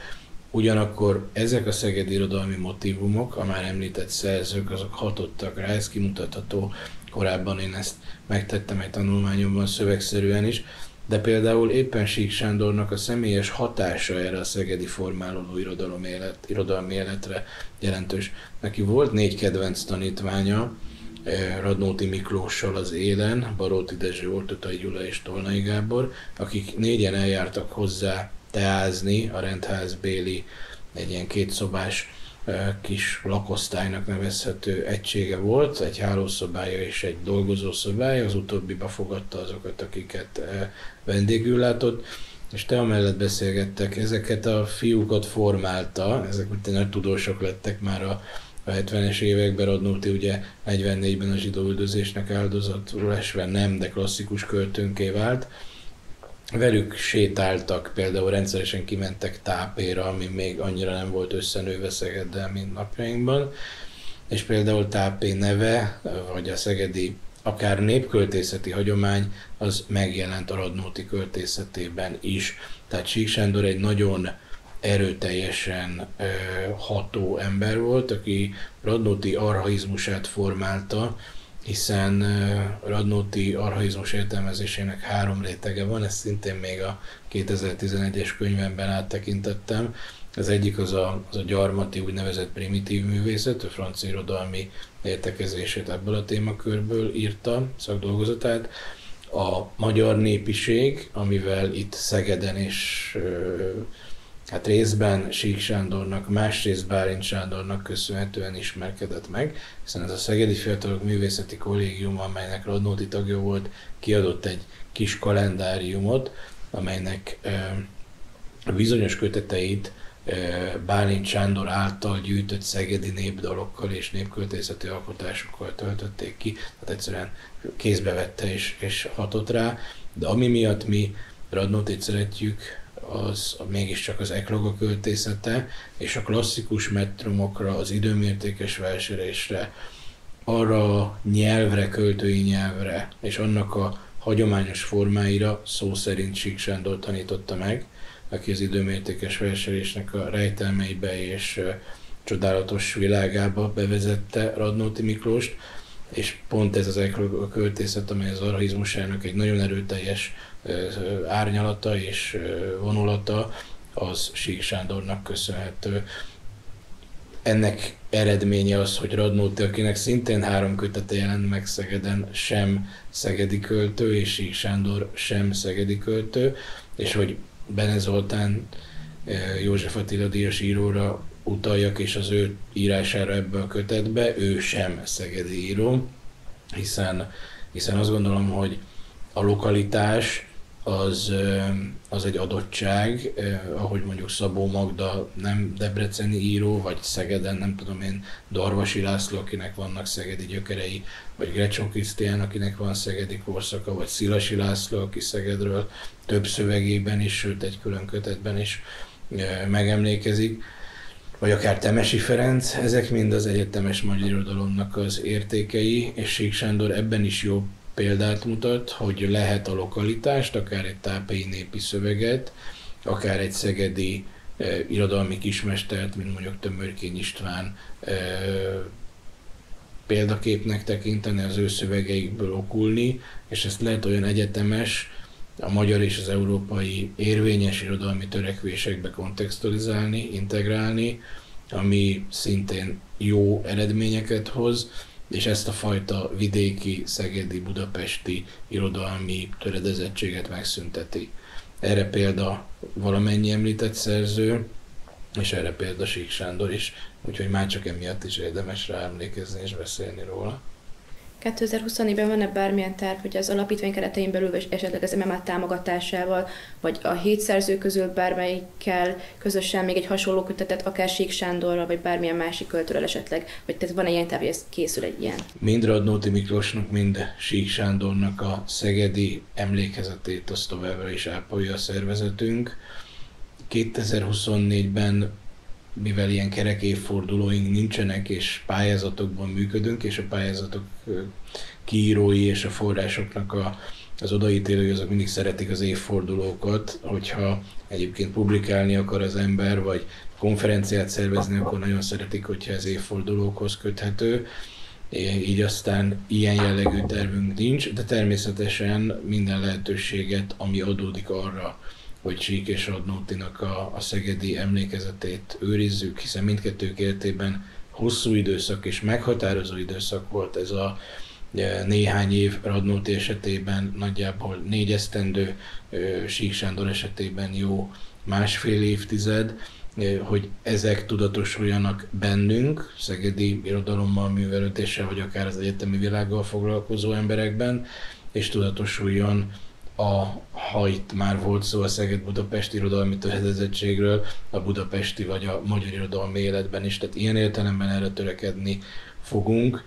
ugyanakkor ezek a szegedi irodalmi motivumok, a már említett szerzők, azok hatottak rá, ez kimutatható korábban én ezt megtettem egy tanulmányomban szövegszerűen is, de például éppen Sík Sándornak a személyes hatása erre a szegedi formálódó irodalom élet, irodalmi életre jelentős. Neki volt négy kedvenc tanítványa, eh, Radnóti Miklóssal az élen, Baróti Dezső, Ortotai Gyula és Tolnai Gábor, akik négyen eljártak hozzá teázni a rendház Béli egy ilyen kétszobás kis lakosztálynak nevezhető egysége volt, egy hálószobája és egy dolgozószobája, az utóbbi befogadta azokat, akiket vendégül látott, és te amellett beszélgettek, ezeket a fiúkat formálta, ezek nagy tudósok lettek már a, a 70-es években, Radnóti ugye 44-ben a zsidó üldözésnek áldozatul esve nem, de klasszikus költőnké vált, velük sétáltak, például rendszeresen kimentek tápéra, ami még annyira nem volt összenőve Szegeddel, mint napjainkban, és például tápé neve, vagy a szegedi akár népköltészeti hagyomány, az megjelent a Radnóti költészetében is. Tehát Sík Sándor egy nagyon erőteljesen ható ember volt, aki Radnóti arhaizmusát formálta, hiszen Radnóti arhaizmus értelmezésének három rétege van, ezt szintén még a 2011-es könyvemben áttekintettem. Az egyik az a, az a gyarmati úgynevezett primitív művészet, a francia irodalmi értekezését ebből a témakörből írta szakdolgozatát. A magyar népiség, amivel itt Szegeden és hát részben Sík Sándornak, másrészt Bálint Sándornak köszönhetően ismerkedett meg, hiszen ez a Szegedi Fiatalok Művészeti Kollégium, amelynek Radnóti tagja volt, kiadott egy kis kalendáriumot, amelynek a bizonyos köteteit Bálint Sándor által gyűjtött szegedi népdalokkal és népköltészeti alkotásokkal töltötték ki, tehát egyszerűen kézbe vette és, és hatott rá, de ami miatt mi Radnótit szeretjük, az mégiscsak az ekloga költészete, és a klasszikus metromokra, az időmértékes verselésre, arra a nyelvre, költői nyelvre, és annak a hagyományos formáira szó szerint Sík Sándor tanította meg, aki az időmértékes verselésnek a rejtelmeibe és csodálatos világába bevezette Radnóti Miklóst, és pont ez az a költészet, amely az arhaizmusának egy nagyon erőteljes árnyalata és vonulata, az Sík Sándornak köszönhető. Ennek eredménye az, hogy Radnóti, akinek szintén három kötete jelent meg Szegeden, sem szegedi költő, és Sík Sándor sem szegedi költő, és hogy Bene Zoltán József Attila Díjas íróra utaljak, és az ő írására ebbe a kötetbe, ő sem szegedi író, hiszen, hiszen azt gondolom, hogy a lokalitás az, az egy adottság, ahogy mondjuk Szabó Magda nem debreceni író, vagy Szegeden, nem tudom én, Darvasi László, akinek vannak szegedi gyökerei, vagy Grecson Krisztián, akinek van szegedi korszaka, vagy Szilasi László, aki Szegedről több szövegében is, sőt egy külön kötetben is megemlékezik. Vagy akár Temesi Ferenc, ezek mind az egyetemes magyar irodalomnak az értékei, és Sík Sándor ebben is jó példát mutat, hogy lehet a lokalitást, akár egy tápai népi szöveget, akár egy szegedi eh, irodalmi kismestert, mint mondjuk Tömörkény István, eh, példaképnek tekinteni, az ő szövegeikből okulni, és ezt lehet olyan egyetemes, a magyar és az európai érvényes irodalmi törekvésekbe kontextualizálni, integrálni, ami szintén jó eredményeket hoz, és ezt a fajta vidéki, szegedi, budapesti irodalmi töredezettséget megszünteti. Erre példa valamennyi említett szerző, és erre példa Sík Sándor is, úgyhogy már csak emiatt is érdemes rá emlékezni és beszélni róla. 2024-ben van-e bármilyen terv, hogy az alapítvány keretein belül, vagy esetleg az MMA támogatásával, vagy a hét szerző közül bármelyikkel közösen még egy hasonló kötetet, akár Sík Sándorral, vagy bármilyen másik költőről esetleg, vagy tehát van-e ilyen terv, hogy ez készül egy ilyen? Mind Radnóti Miklósnak, mind Sík Sándornak a szegedi emlékezetét azt továbbra is ápolja a szervezetünk. 2024-ben mivel ilyen kerek évfordulóink nincsenek, és pályázatokban működünk, és a pályázatok kiírói és a forrásoknak a, az odaítélői azok mindig szeretik az évfordulókat, hogyha egyébként publikálni akar az ember, vagy konferenciát szervezni, akkor nagyon szeretik, hogyha ez évfordulókhoz köthető. Így aztán ilyen jellegű tervünk nincs, de természetesen minden lehetőséget, ami adódik arra, hogy Csík és Radnótinak a, a szegedi emlékezetét őrizzük, hiszen mindkettők életében hosszú időszak és meghatározó időszak volt ez a néhány év Radnóti esetében nagyjából négy esztendő, Sík Sándor esetében jó másfél évtized, hogy ezek tudatosuljanak bennünk, szegedi irodalommal, művelődéssel, vagy akár az egyetemi világgal foglalkozó emberekben, és tudatosuljon a, ha itt már volt szó a Szeged-Budapest irodalmi töredezettségről, a budapesti vagy a magyar irodalmi életben is, tehát ilyen értelemben erre törekedni fogunk.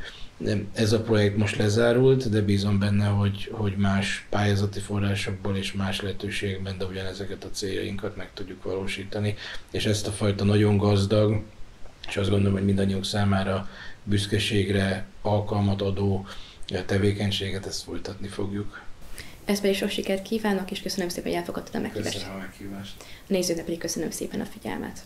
Ez a projekt most lezárult, de bízom benne, hogy, hogy más pályázati forrásokból és más lehetőségben, de ugyanezeket a céljainkat meg tudjuk valósítani, és ezt a fajta nagyon gazdag, és azt gondolom, hogy mindannyiunk számára büszkeségre alkalmat adó tevékenységet, ezt folytatni fogjuk. Ezt pedig sok sikert kívánok, és köszönöm szépen, hogy elfogadtad a meghívást. Köszönöm a meghívást. A nézőknek pedig köszönöm szépen a figyelmet.